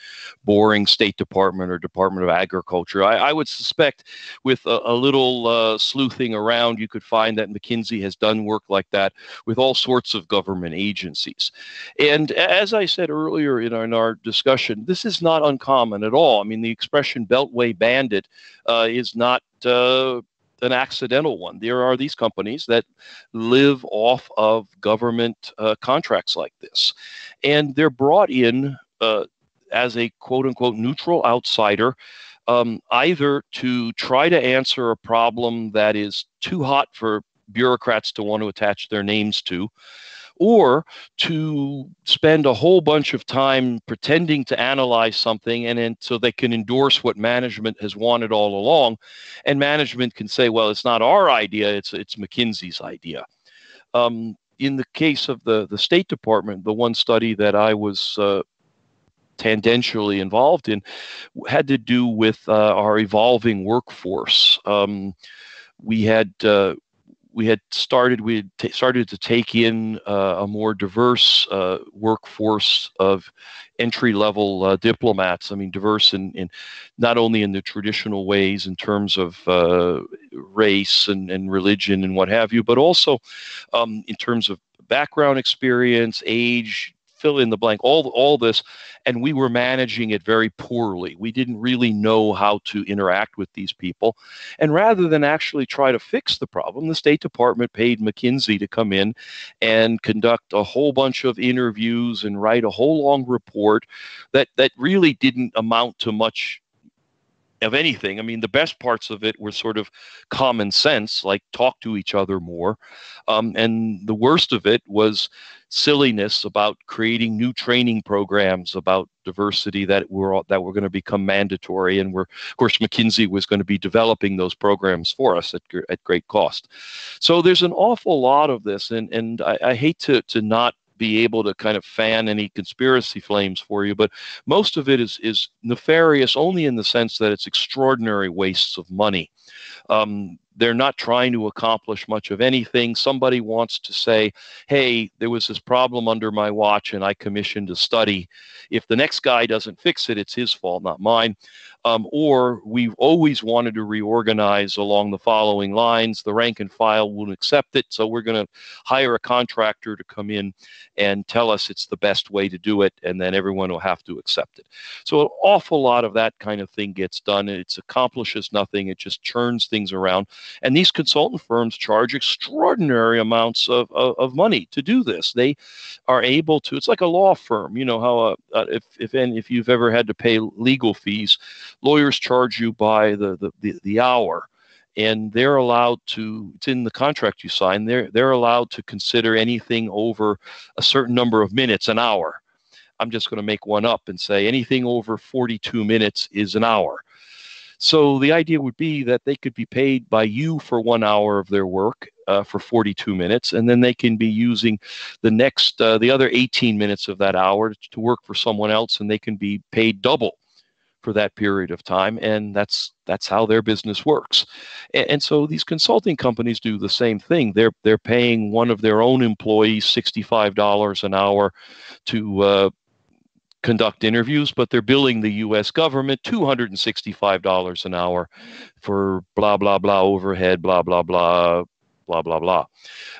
boring State Department or Department of Agriculture. I, I would suspect with a, a little uh, sleuthing around, you could find that McKinsey has done work like that with all sorts of government agencies. And as I said earlier in our, in our discussion, this is not uncommon at all. I mean, the expression Beltway bandit uh, is not uh, an accidental one. There are these companies that live off of government uh, contracts like this, and they're brought in uh, as a quote unquote neutral outsider. Um, either to try to answer a problem that is too hot for bureaucrats to want to attach their names to, or to spend a whole bunch of time pretending to analyze something and then so they can endorse what management has wanted all along. And management can say well it's not our idea it's it's mckinsey's idea. Um, in the case of the the state department the one study that i was uh, tangentially involved in had to do with uh, our evolving workforce. Um, we had uh, we had started we had t- started to take in uh, a more diverse uh, workforce of entry level uh, diplomats. I mean, diverse in, in not only in the traditional ways in terms of uh, race and, and religion and what have you, but also um, in terms of background experience, age, fill in the blank, all all this, and we were managing it very poorly. We didn't really know how to interact with these people, and rather than actually try to fix the problem, the State Department paid McKinsey to come in and conduct a whole bunch of interviews and write a whole long report that that really didn't amount to much of anything. I mean, the best parts of it were sort of common sense, like talk to each other more. Um, and the worst of it was silliness about creating new training programs about diversity that were that were going to become mandatory. And we're, of course, McKinsey was going to be developing those programs for us at, at great cost. So there's an awful lot of this, and and I, I hate to to not be able to kind of fan any conspiracy flames for you, but most of it is is nefarious only in the sense that it's extraordinary wastes of money. Um, they're not trying to accomplish much of anything. Somebody wants to say, hey, there was this problem under my watch and I commissioned a study. If the next guy doesn't fix it, it's his fault, not mine um, or we've always wanted to reorganize along the following lines. The rank and file won't accept it, so we're going to hire a contractor to come in and tell us it's the best way to do it, and then everyone will have to accept it. So an awful lot of that kind of thing gets done. It accomplishes nothing. It just churns things around. And these consultant firms charge extraordinary amounts of, of, of money to do this. They are able to. It's like a law firm. You know how uh, uh, if if and if you've ever had to pay legal fees, lawyers charge you by the, the, the, the hour and they're allowed to it's in the contract you sign they're they're allowed to consider anything over a certain number of minutes an hour i'm just going to make one up and say anything over 42 minutes is an hour so the idea would be that they could be paid by you for one hour of their work uh, for 42 minutes, and then they can be using the next, uh, the other 18 minutes of that hour to work for someone else, and they can be paid double for that period of time and that's that's how their business works. And, and, so these consulting companies do the same thing. They're they're paying one of their own employees $65 an hour to uh, conduct interviews but they're billing the US government $265 an hour for blah blah blah overhead blah blah blah blah blah blah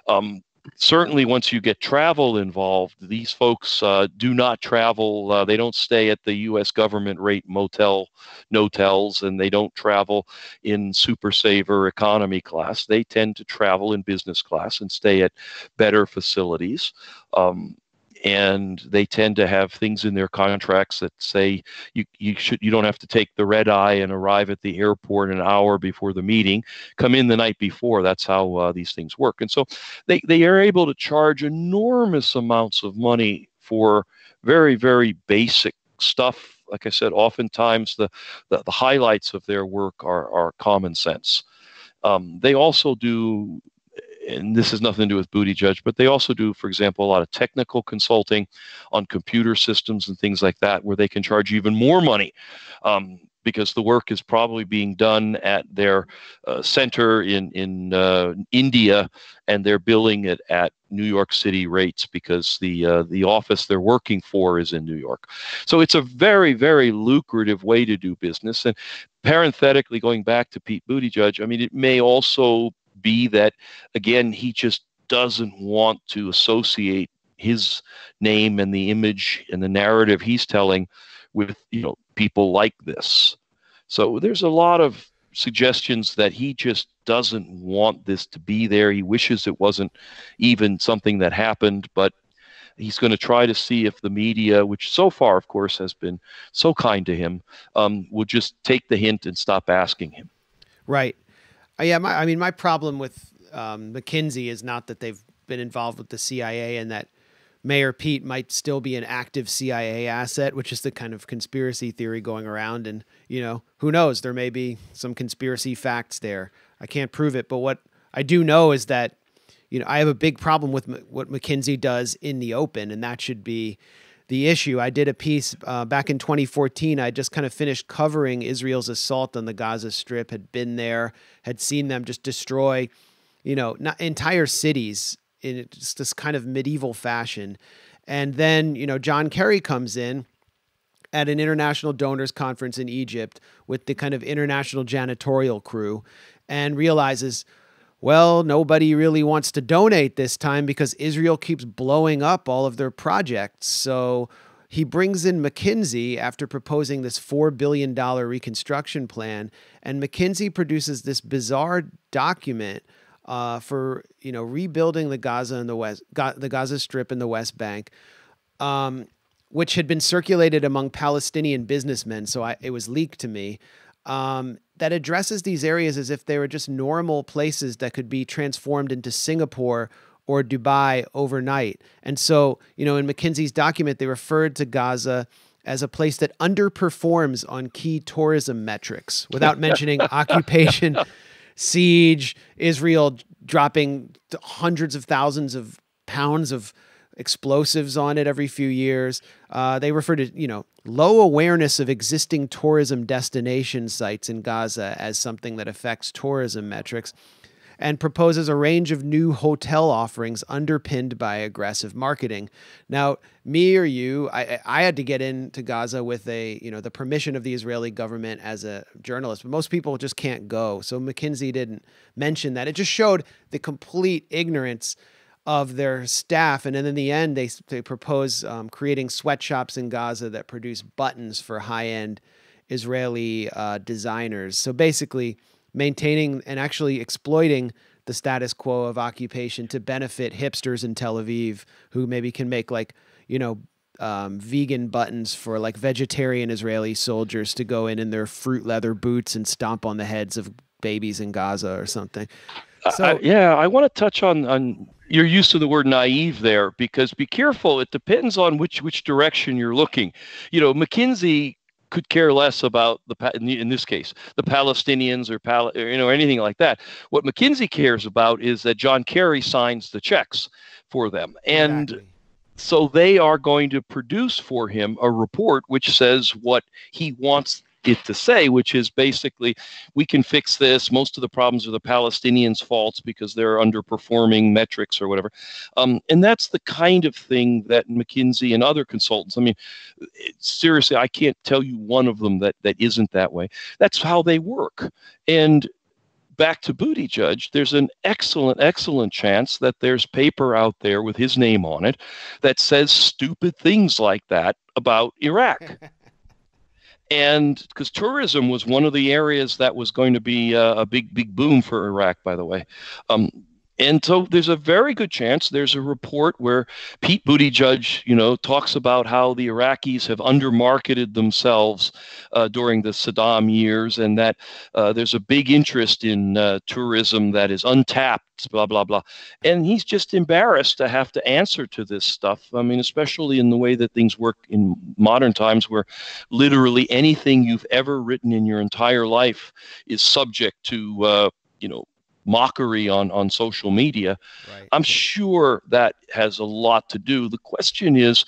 um, certainly once you get travel involved, these folks uh, do not travel. Uh, they don't stay at the U.S. government rate motel, notels, and they don't travel in super saver economy class. They tend to travel in business class and stay at better facilities. Um, and they tend to have things in their contracts that say you, you should you don't have to take the red eye and arrive at the airport an hour before the meeting. Come in the night before. That's how uh, these things work. And so they, they are able to charge enormous amounts of money for very very basic stuff. Like i said oftentimes the the, the highlights of their work are, are common sense. Um, they also do and this has nothing to do with Buttigieg, but they also do, for example, a lot of technical consulting on computer systems and things like that, where they can charge even more money. Um, because the work is probably being done at their uh, center in in uh, India, and they're billing it at New York City rates because the uh, the office they're working for is in New York. So it's a very very lucrative way to do business. And parenthetically, going back to Pete Buttigieg, I mean, it may also be that again he just doesn't want to associate his name and the image and the narrative he's telling with you know people like this. So there's a lot of suggestions that he just doesn't want this to be there. He wishes it wasn't even something that happened, but he's going to try to see if the media, which so far, of course, has been so kind to him, um, will just take the hint and stop asking him. Right. Uh, yeah. My, I mean, my problem with um, McKinsey is not that they've been involved with the CIA and that Mayor Pete might still be an active CIA asset, which is the kind of conspiracy theory going around. And, you know, who knows? There may be some conspiracy facts there. I can't prove it. But what I do know is that, you know, I have a big problem with what McKinsey does in the open, and that should be the issue. I did a piece uh, back in 2014. I just kind of finished covering Israel's assault on the Gaza Strip, had been there, had seen them just destroy, you know, not entire cities in just this kind of medieval fashion. And then, you know, John Kerry comes in at an international donors conference in Egypt with the kind of international janitorial crew and realizes, well, nobody really wants to donate this time because Israel keeps blowing up all of their projects. So he brings in McKinsey after proposing this $4 billion reconstruction plan. And McKinsey produces this bizarre document uh, for you know rebuilding the Gaza and the West, the Gaza Strip and the West Bank, um, which had been circulated among Palestinian businessmen. So I, it was leaked to me. Um, that addresses these areas as if they were just normal places that could be transformed into Singapore or Dubai overnight. And so, you know, in McKinsey's document, they referred to Gaza as a place that underperforms on key tourism metrics without *laughs* mentioning occupation siege, Israel dropping hundreds of thousands of pounds of explosives on it every few years. Uh, they refer to, you know, low awareness of existing tourism destination sites in Gaza as something that affects tourism metrics and proposes a range of new hotel offerings underpinned by aggressive marketing. Now, me or you, I, I had to get into Gaza with a, you know, the permission of the Israeli government as a journalist, but most people just can't go. So McKinsey didn't mention that. It just showed the complete ignorance of their staff. And then in the end, they, they propose um, creating sweatshops in Gaza that produce buttons for high end Israeli uh, designers. So basically, maintaining and actually exploiting the status quo of occupation to benefit hipsters in Tel Aviv who maybe can make like, you know, um, vegan buttons for like vegetarian Israeli soldiers to go in in their fruit leather boots and stomp on the heads of babies in Gaza or something. So, uh, yeah, I want to touch on on your use of the word naive there because be careful. It depends on which which direction you're looking. You know, McKinsey could care less about the in this case the Palestinians or, Pal, or you know anything like that. What McKinsey cares about is that John Kerry signs the checks for them, and exactly. so they are going to produce for him a report which says what he wants it to say, which is basically we can fix this. Most of the problems are the Palestinians' faults because they're underperforming metrics or whatever. Um, and that's the kind of thing that McKinsey and other consultants, I mean, seriously, I can't tell you one of them that, that isn't that way. That's how they work. And back to Buttigieg, there's an excellent, excellent chance that there's paper out there with his name on it that says stupid things like that about Iraq. *laughs* and because tourism was one of the areas that was going to be uh, a big big boom for iraq by the way. Um, and so there's a very good chance there's a report where Pete Buttigieg, judge you know, talks about how the Iraqis have undermarketed themselves uh, during the Saddam years, and that uh, there's a big interest in uh, tourism that is untapped, blah blah blah. And he's just embarrassed to have to answer to this stuff. I mean, especially in the way that things work in modern times, where literally anything you've ever written in your entire life is subject to, uh, you know mockery on on social media. Right. I'm sure that has a lot to do. The question is,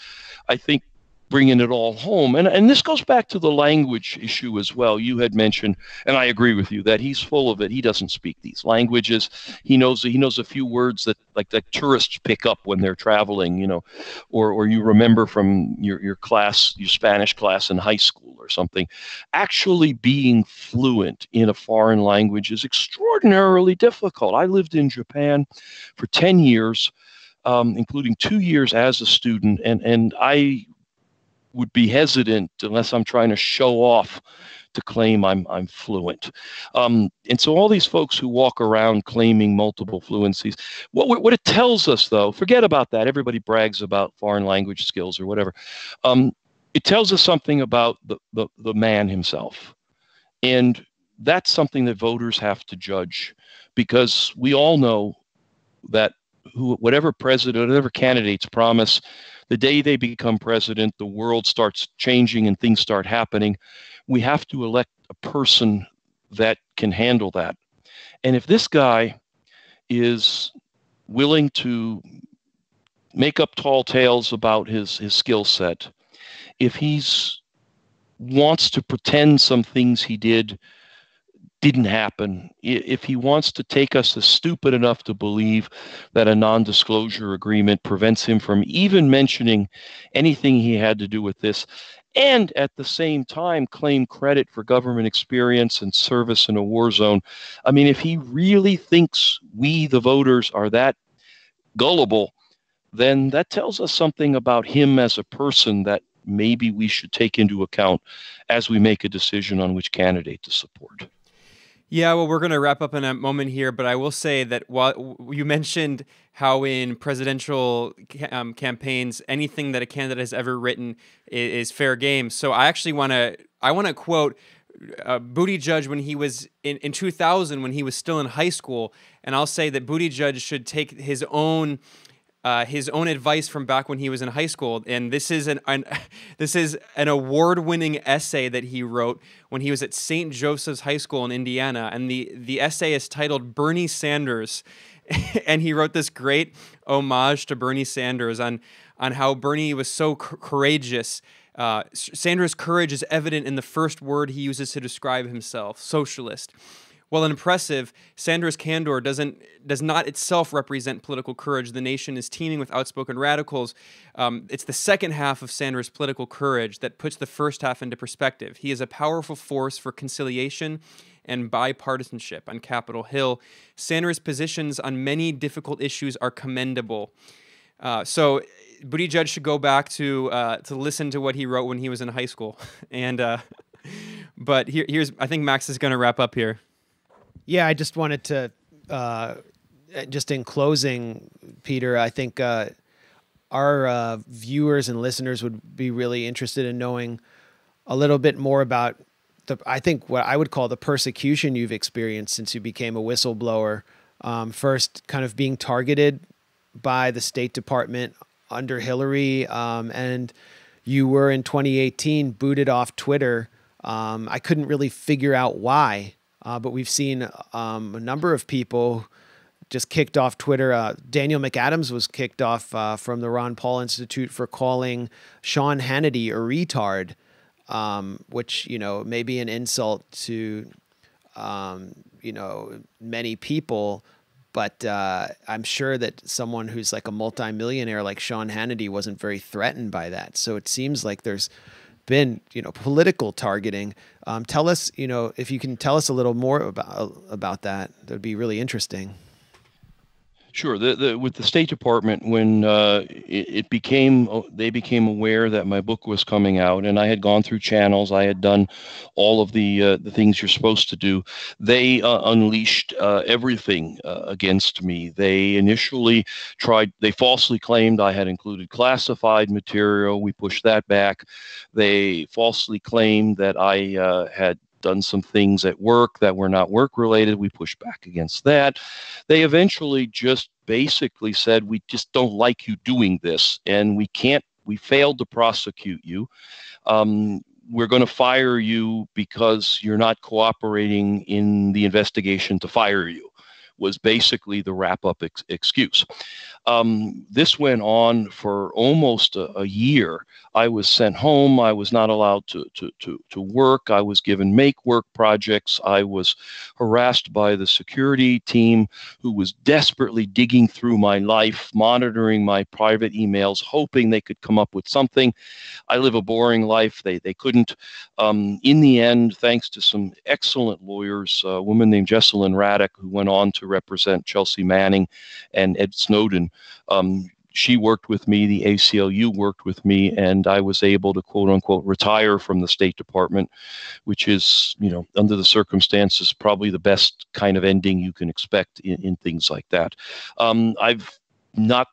I think bringing it all home. And, and this goes back to the language issue as well. You had mentioned, and I agree with you, that he's full of it. He doesn't speak these languages. He knows he knows a few words that like that tourists pick up when they're traveling, you know, or or you remember from your, your class, your Spanish class in high school or something. Actually being fluent in a foreign language is extraordinarily difficult. I lived in Japan for 10 years. Um, including two years as a student, and and I would be hesitant unless I'm trying to show off to claim I'm I'm fluent. Um, and so all these folks who walk around claiming multiple fluencies, what what it tells us though, forget about that. Everybody brags about foreign language skills or whatever. Um, it tells us something about the, the the man himself, and that's something that voters have to judge, because we all know that who whatever president, whatever candidates promise the day they become president, the world starts changing and things start happening. We have to elect a person that can handle that. And if this guy is willing to make up tall tales about his, his skill set, if he's wants to pretend some things he did didn't happen. If he wants to take us as stupid enough to believe that a non disclosure agreement prevents him from even mentioning anything he had to do with this, and at the same time claim credit for government experience and service in a war zone, I mean, if he really thinks we, the voters, are that gullible, then that tells us something about him as a person that maybe we should take into account as we make a decision on which candidate to support. Yeah, well, we're going to wrap up in a moment here, but I will say that while you mentioned how in presidential um, campaigns, anything that a candidate has ever written is, is fair game. So I actually want to I want to quote uh, Judge when he was in, in 2000 when he was still in high school, and I'll say that Buttigieg should take his own uh, his own advice from back when he was in high school, and this is an, an *laughs* this is an award-winning essay that he wrote when he was at St. Joseph's High School in Indiana, and the the essay is titled "Bernie Sanders," *laughs* and he wrote this great homage to Bernie Sanders on on how Bernie was so courageous. Uh, Sanders' courage is evident in the first word he uses to describe himself: socialist. While impressive, Sanders' candor doesn't does not itself represent political courage. The nation is teeming with outspoken radicals. Um, it's the second half of Sanders' political courage that puts the first half into perspective. He is a powerful force for conciliation and bipartisanship on Capitol Hill. Sanders' positions on many difficult issues are commendable. Uh, so Buttigieg should go back to uh, to listen to what he wrote when he was in high school. *laughs* And uh, but here, here's I think Max is going to wrap up here. Yeah, I just wanted to, uh, just in closing, Peter, I think uh, our uh, viewers and listeners would be really interested in knowing a little bit more about the, I think what I would call the persecution you've experienced since you became a whistleblower. Um, first, kind of being targeted by the State Department under Hillary, um, and you were in 2018 booted off Twitter. Um, I couldn't really figure out why. Uh, but we've seen um, a number of people just kicked off Twitter. Uh, Daniel McAdams was kicked off uh, from the Ron Paul Institute for calling Sean Hannity a retard, um, which you know may be an insult to um, you know many people. But uh, I'm sure that someone who's like a multimillionaire like Sean Hannity wasn't very threatened by that. So it seems like there's been you know political targeting. Um, tell us you know if you can tell us a little more about about that. That would be really interesting. Sure. The, the, with the State Department, when uh, it, it, became, uh, they became aware that my book was coming out, and I had gone through channels, I had done all of the uh, the things you're supposed to do. They uh, unleashed uh, everything uh, against me. They initially tried, they falsely claimed I had included classified material. We pushed that back. They falsely claimed that I had done some things at work that were not work related. We pushed back against that. They eventually just basically said, We just don't like you doing this, and we can't, we failed to prosecute you. Um, we're going to fire you because you're not cooperating in the investigation to fire you was basically the wrap up ex- excuse. Um, this went on for almost a, a, year. I was sent home. I was not allowed to, to, to, to work. I was given make work projects. I was harassed by the security team who was desperately digging through my life, monitoring my private emails, hoping they could come up with something. I live a boring life. They, they couldn't. Um, in the end, thanks to some excellent lawyers, a woman named Jesselyn Radack, who went on to represent Chelsea Manning and Ed Snowden, um, she worked with me, the ACLU worked with me, and I was able to quote unquote retire from the State Department, which is, you know, under the circumstances, probably the best kind of ending you can expect in, in things like that. Um, I've not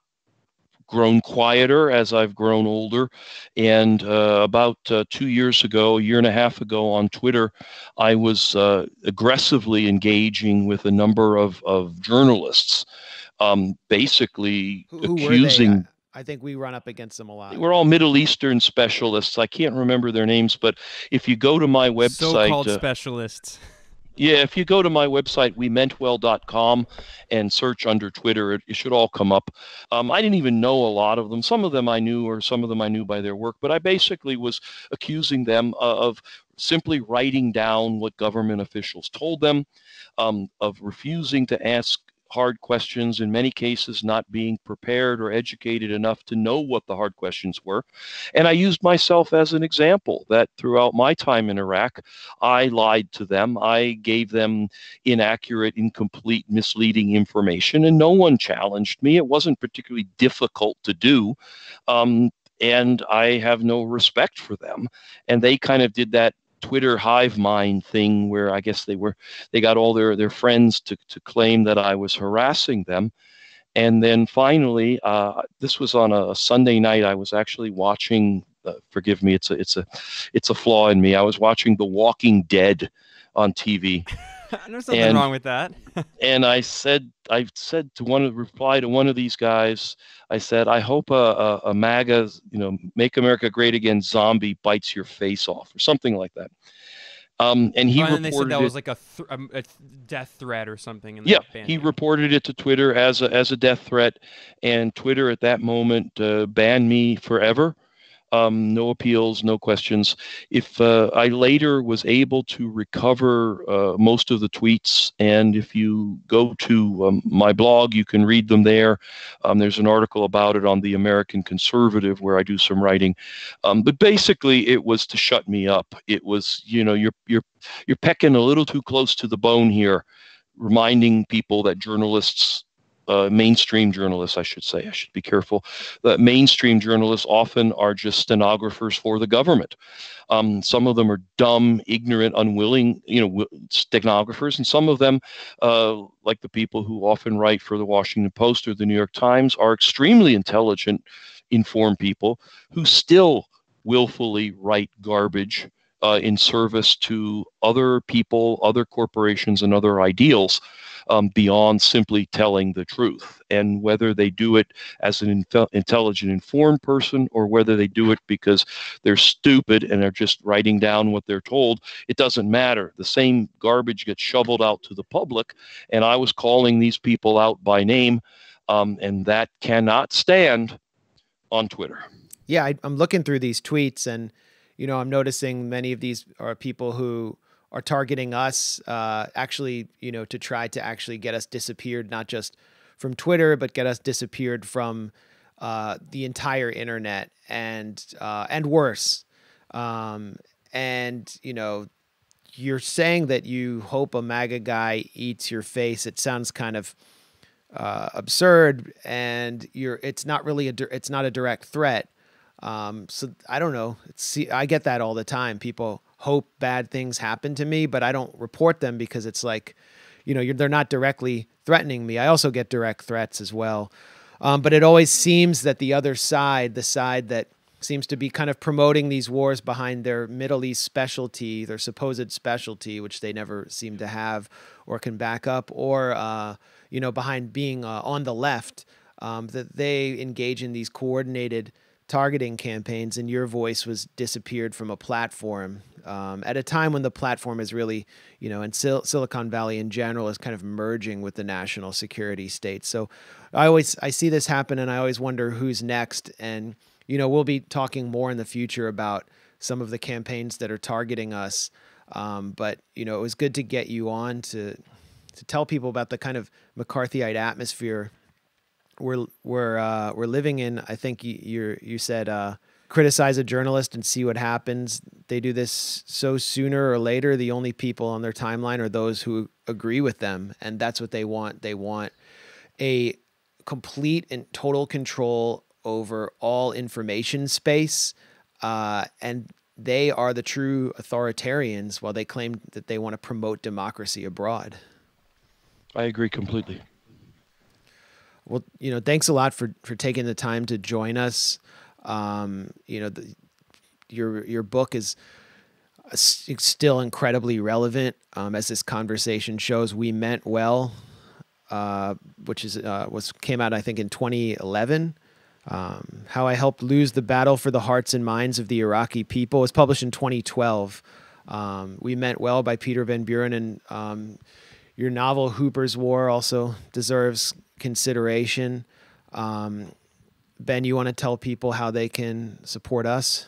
grown quieter as I've grown older. And uh, about uh, two years ago, a year and a half ago on Twitter, I was uh, aggressively engaging with a number of, of journalists um, basically Who, who accusing. I think we run up against them a lot. We're all Middle Eastern specialists. I can't remember their names, but if you go to my website, so-called uh, specialists. *laughs* Yeah, if you go to my website, wemeantwell.com, and search under Twitter, it, it should all come up. Um, I didn't even know a lot of them. Some of them I knew, or some of them I knew by their work, but I basically was accusing them of simply writing down what government officials told them, um, of refusing to ask hard questions, in many cases, not being prepared or educated enough to know what the hard questions were. And I used myself as an example that throughout my time in Iraq, I lied to them. I gave them inaccurate, incomplete, misleading information, and no one challenged me. It wasn't particularly difficult to do. Um, and I have no respect for them. And they kind of did that Twitter hive mind thing where I guess they were they got all their their friends to to claim that I was harassing them. And then finally, uh, this was on a Sunday night. I was actually watching. Uh, forgive me, it's a it's a it's a flaw in me. I was watching The Walking Dead on TV. *laughs* *laughs* There's something and, wrong with that. *laughs* and I said, I said to one, reply to one of these guys, I said, I hope a, a, a MAGA, you know, Make America Great Again zombie bites your face off, or something like that. Um, and he oh, and they said that it, was like a, th- a, death threat or something. yeah, he name. reported it to Twitter as a as a death threat, and Twitter at that moment uh, banned me forever um, no appeals, no questions. If uh, I later was able to recover uh, most of the tweets, and if you go to um, my blog, you can read them there. Um, there's an article about it on the American Conservative where I do some writing. Um, but basically, it was to shut me up. It was, you know, you're you're you're pecking a little too close to the bone here, reminding people that journalists uh, mainstream journalists, I should say, I should be careful. Mainstream journalists often are just stenographers for the government. Um, some of them are dumb, ignorant, unwilling, you know, stenographers, and some of them, uh, like the people who often write for the Washington Post or the New York Times, are extremely intelligent, informed people who still willfully write garbage uh, in service to other people, other corporations, and other ideals um, beyond simply telling the truth. And whether they do it as an intelligent, informed person or whether they do it because they're stupid and are just writing down what they're told, it doesn't matter. The same garbage gets shoveled out to the public. And I was calling these people out by name, um, and that cannot stand on Twitter. Yeah, I, I'm looking through these tweets and you know, I'm noticing many of these are people who are targeting us uh, actually, you know, to try to actually get us disappeared, not just from Twitter, but get us disappeared from uh, the entire internet and uh, and worse. Um, and you know, you're saying that you hope a MAGA guy eats your face. It sounds kind of uh, absurd, and you're. It's not really a. It's not a direct threat. Um, so I don't know. See, I get that all the time. People hope bad things happen to me, but I don't report them because it's like, you know, they're not directly threatening me. I also get direct threats as well. Um, but it always seems that the other side, the side that seems to be kind of promoting these wars behind their Middle East specialty, their supposed specialty, which they never seem to have or can back up, or, uh, you know, behind being uh, on the left, um, that they engage in these coordinated targeting campaigns, and your voice was disappeared from a platform um, at a time when the platform is really, you know, and Sil- Silicon Valley in general is kind of merging with the national security state. So I always I see this happen, and I always wonder who's next. And you know, we'll be talking more in the future about some of the campaigns that are targeting us. Um, but you know, it was good to get you on to to tell people about the kind of McCarthyite atmosphere we're we're uh, we're living in. I think you you you said uh, criticize a journalist and see what happens. They do this so sooner or later. The only people on their timeline are those who agree with them, and that's what they want. They want a complete and total control over all information space, uh, and they are the true authoritarians while they claim that they want to promote democracy abroad. I agree completely. Well, you know, thanks a lot for for taking the time to join us. Um, you know, the, your your book is still incredibly relevant um, as this conversation shows. We meant well, uh, which is uh, was came out I think in 2011. Um, How I helped lose the battle for the hearts and minds of the Iraqi people it was published in 2012. Um, we meant well by Peter Van Buren and um, your novel Hooper's War also deserves consideration. Um, ben, you want to tell people how they can support us?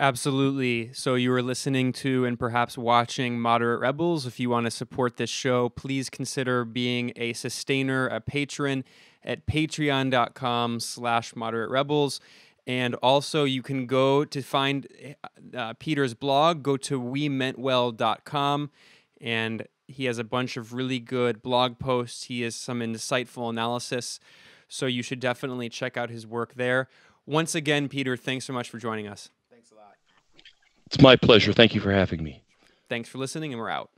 Absolutely. So you are listening to and perhaps watching Moderate Rebels. If you want to support this show, please consider being a sustainer, a patron at patreon.com slash moderate rebels. And also you can go to find uh, Peter's blog, go to we meantwell.com and he has a bunch of really good blog posts. He has some insightful analysis. So you should definitely check out his work there. Once again, Peter, thanks so much for joining us. Thanks a lot. It's my pleasure. Thank you for having me. Thanks for listening, and we're out.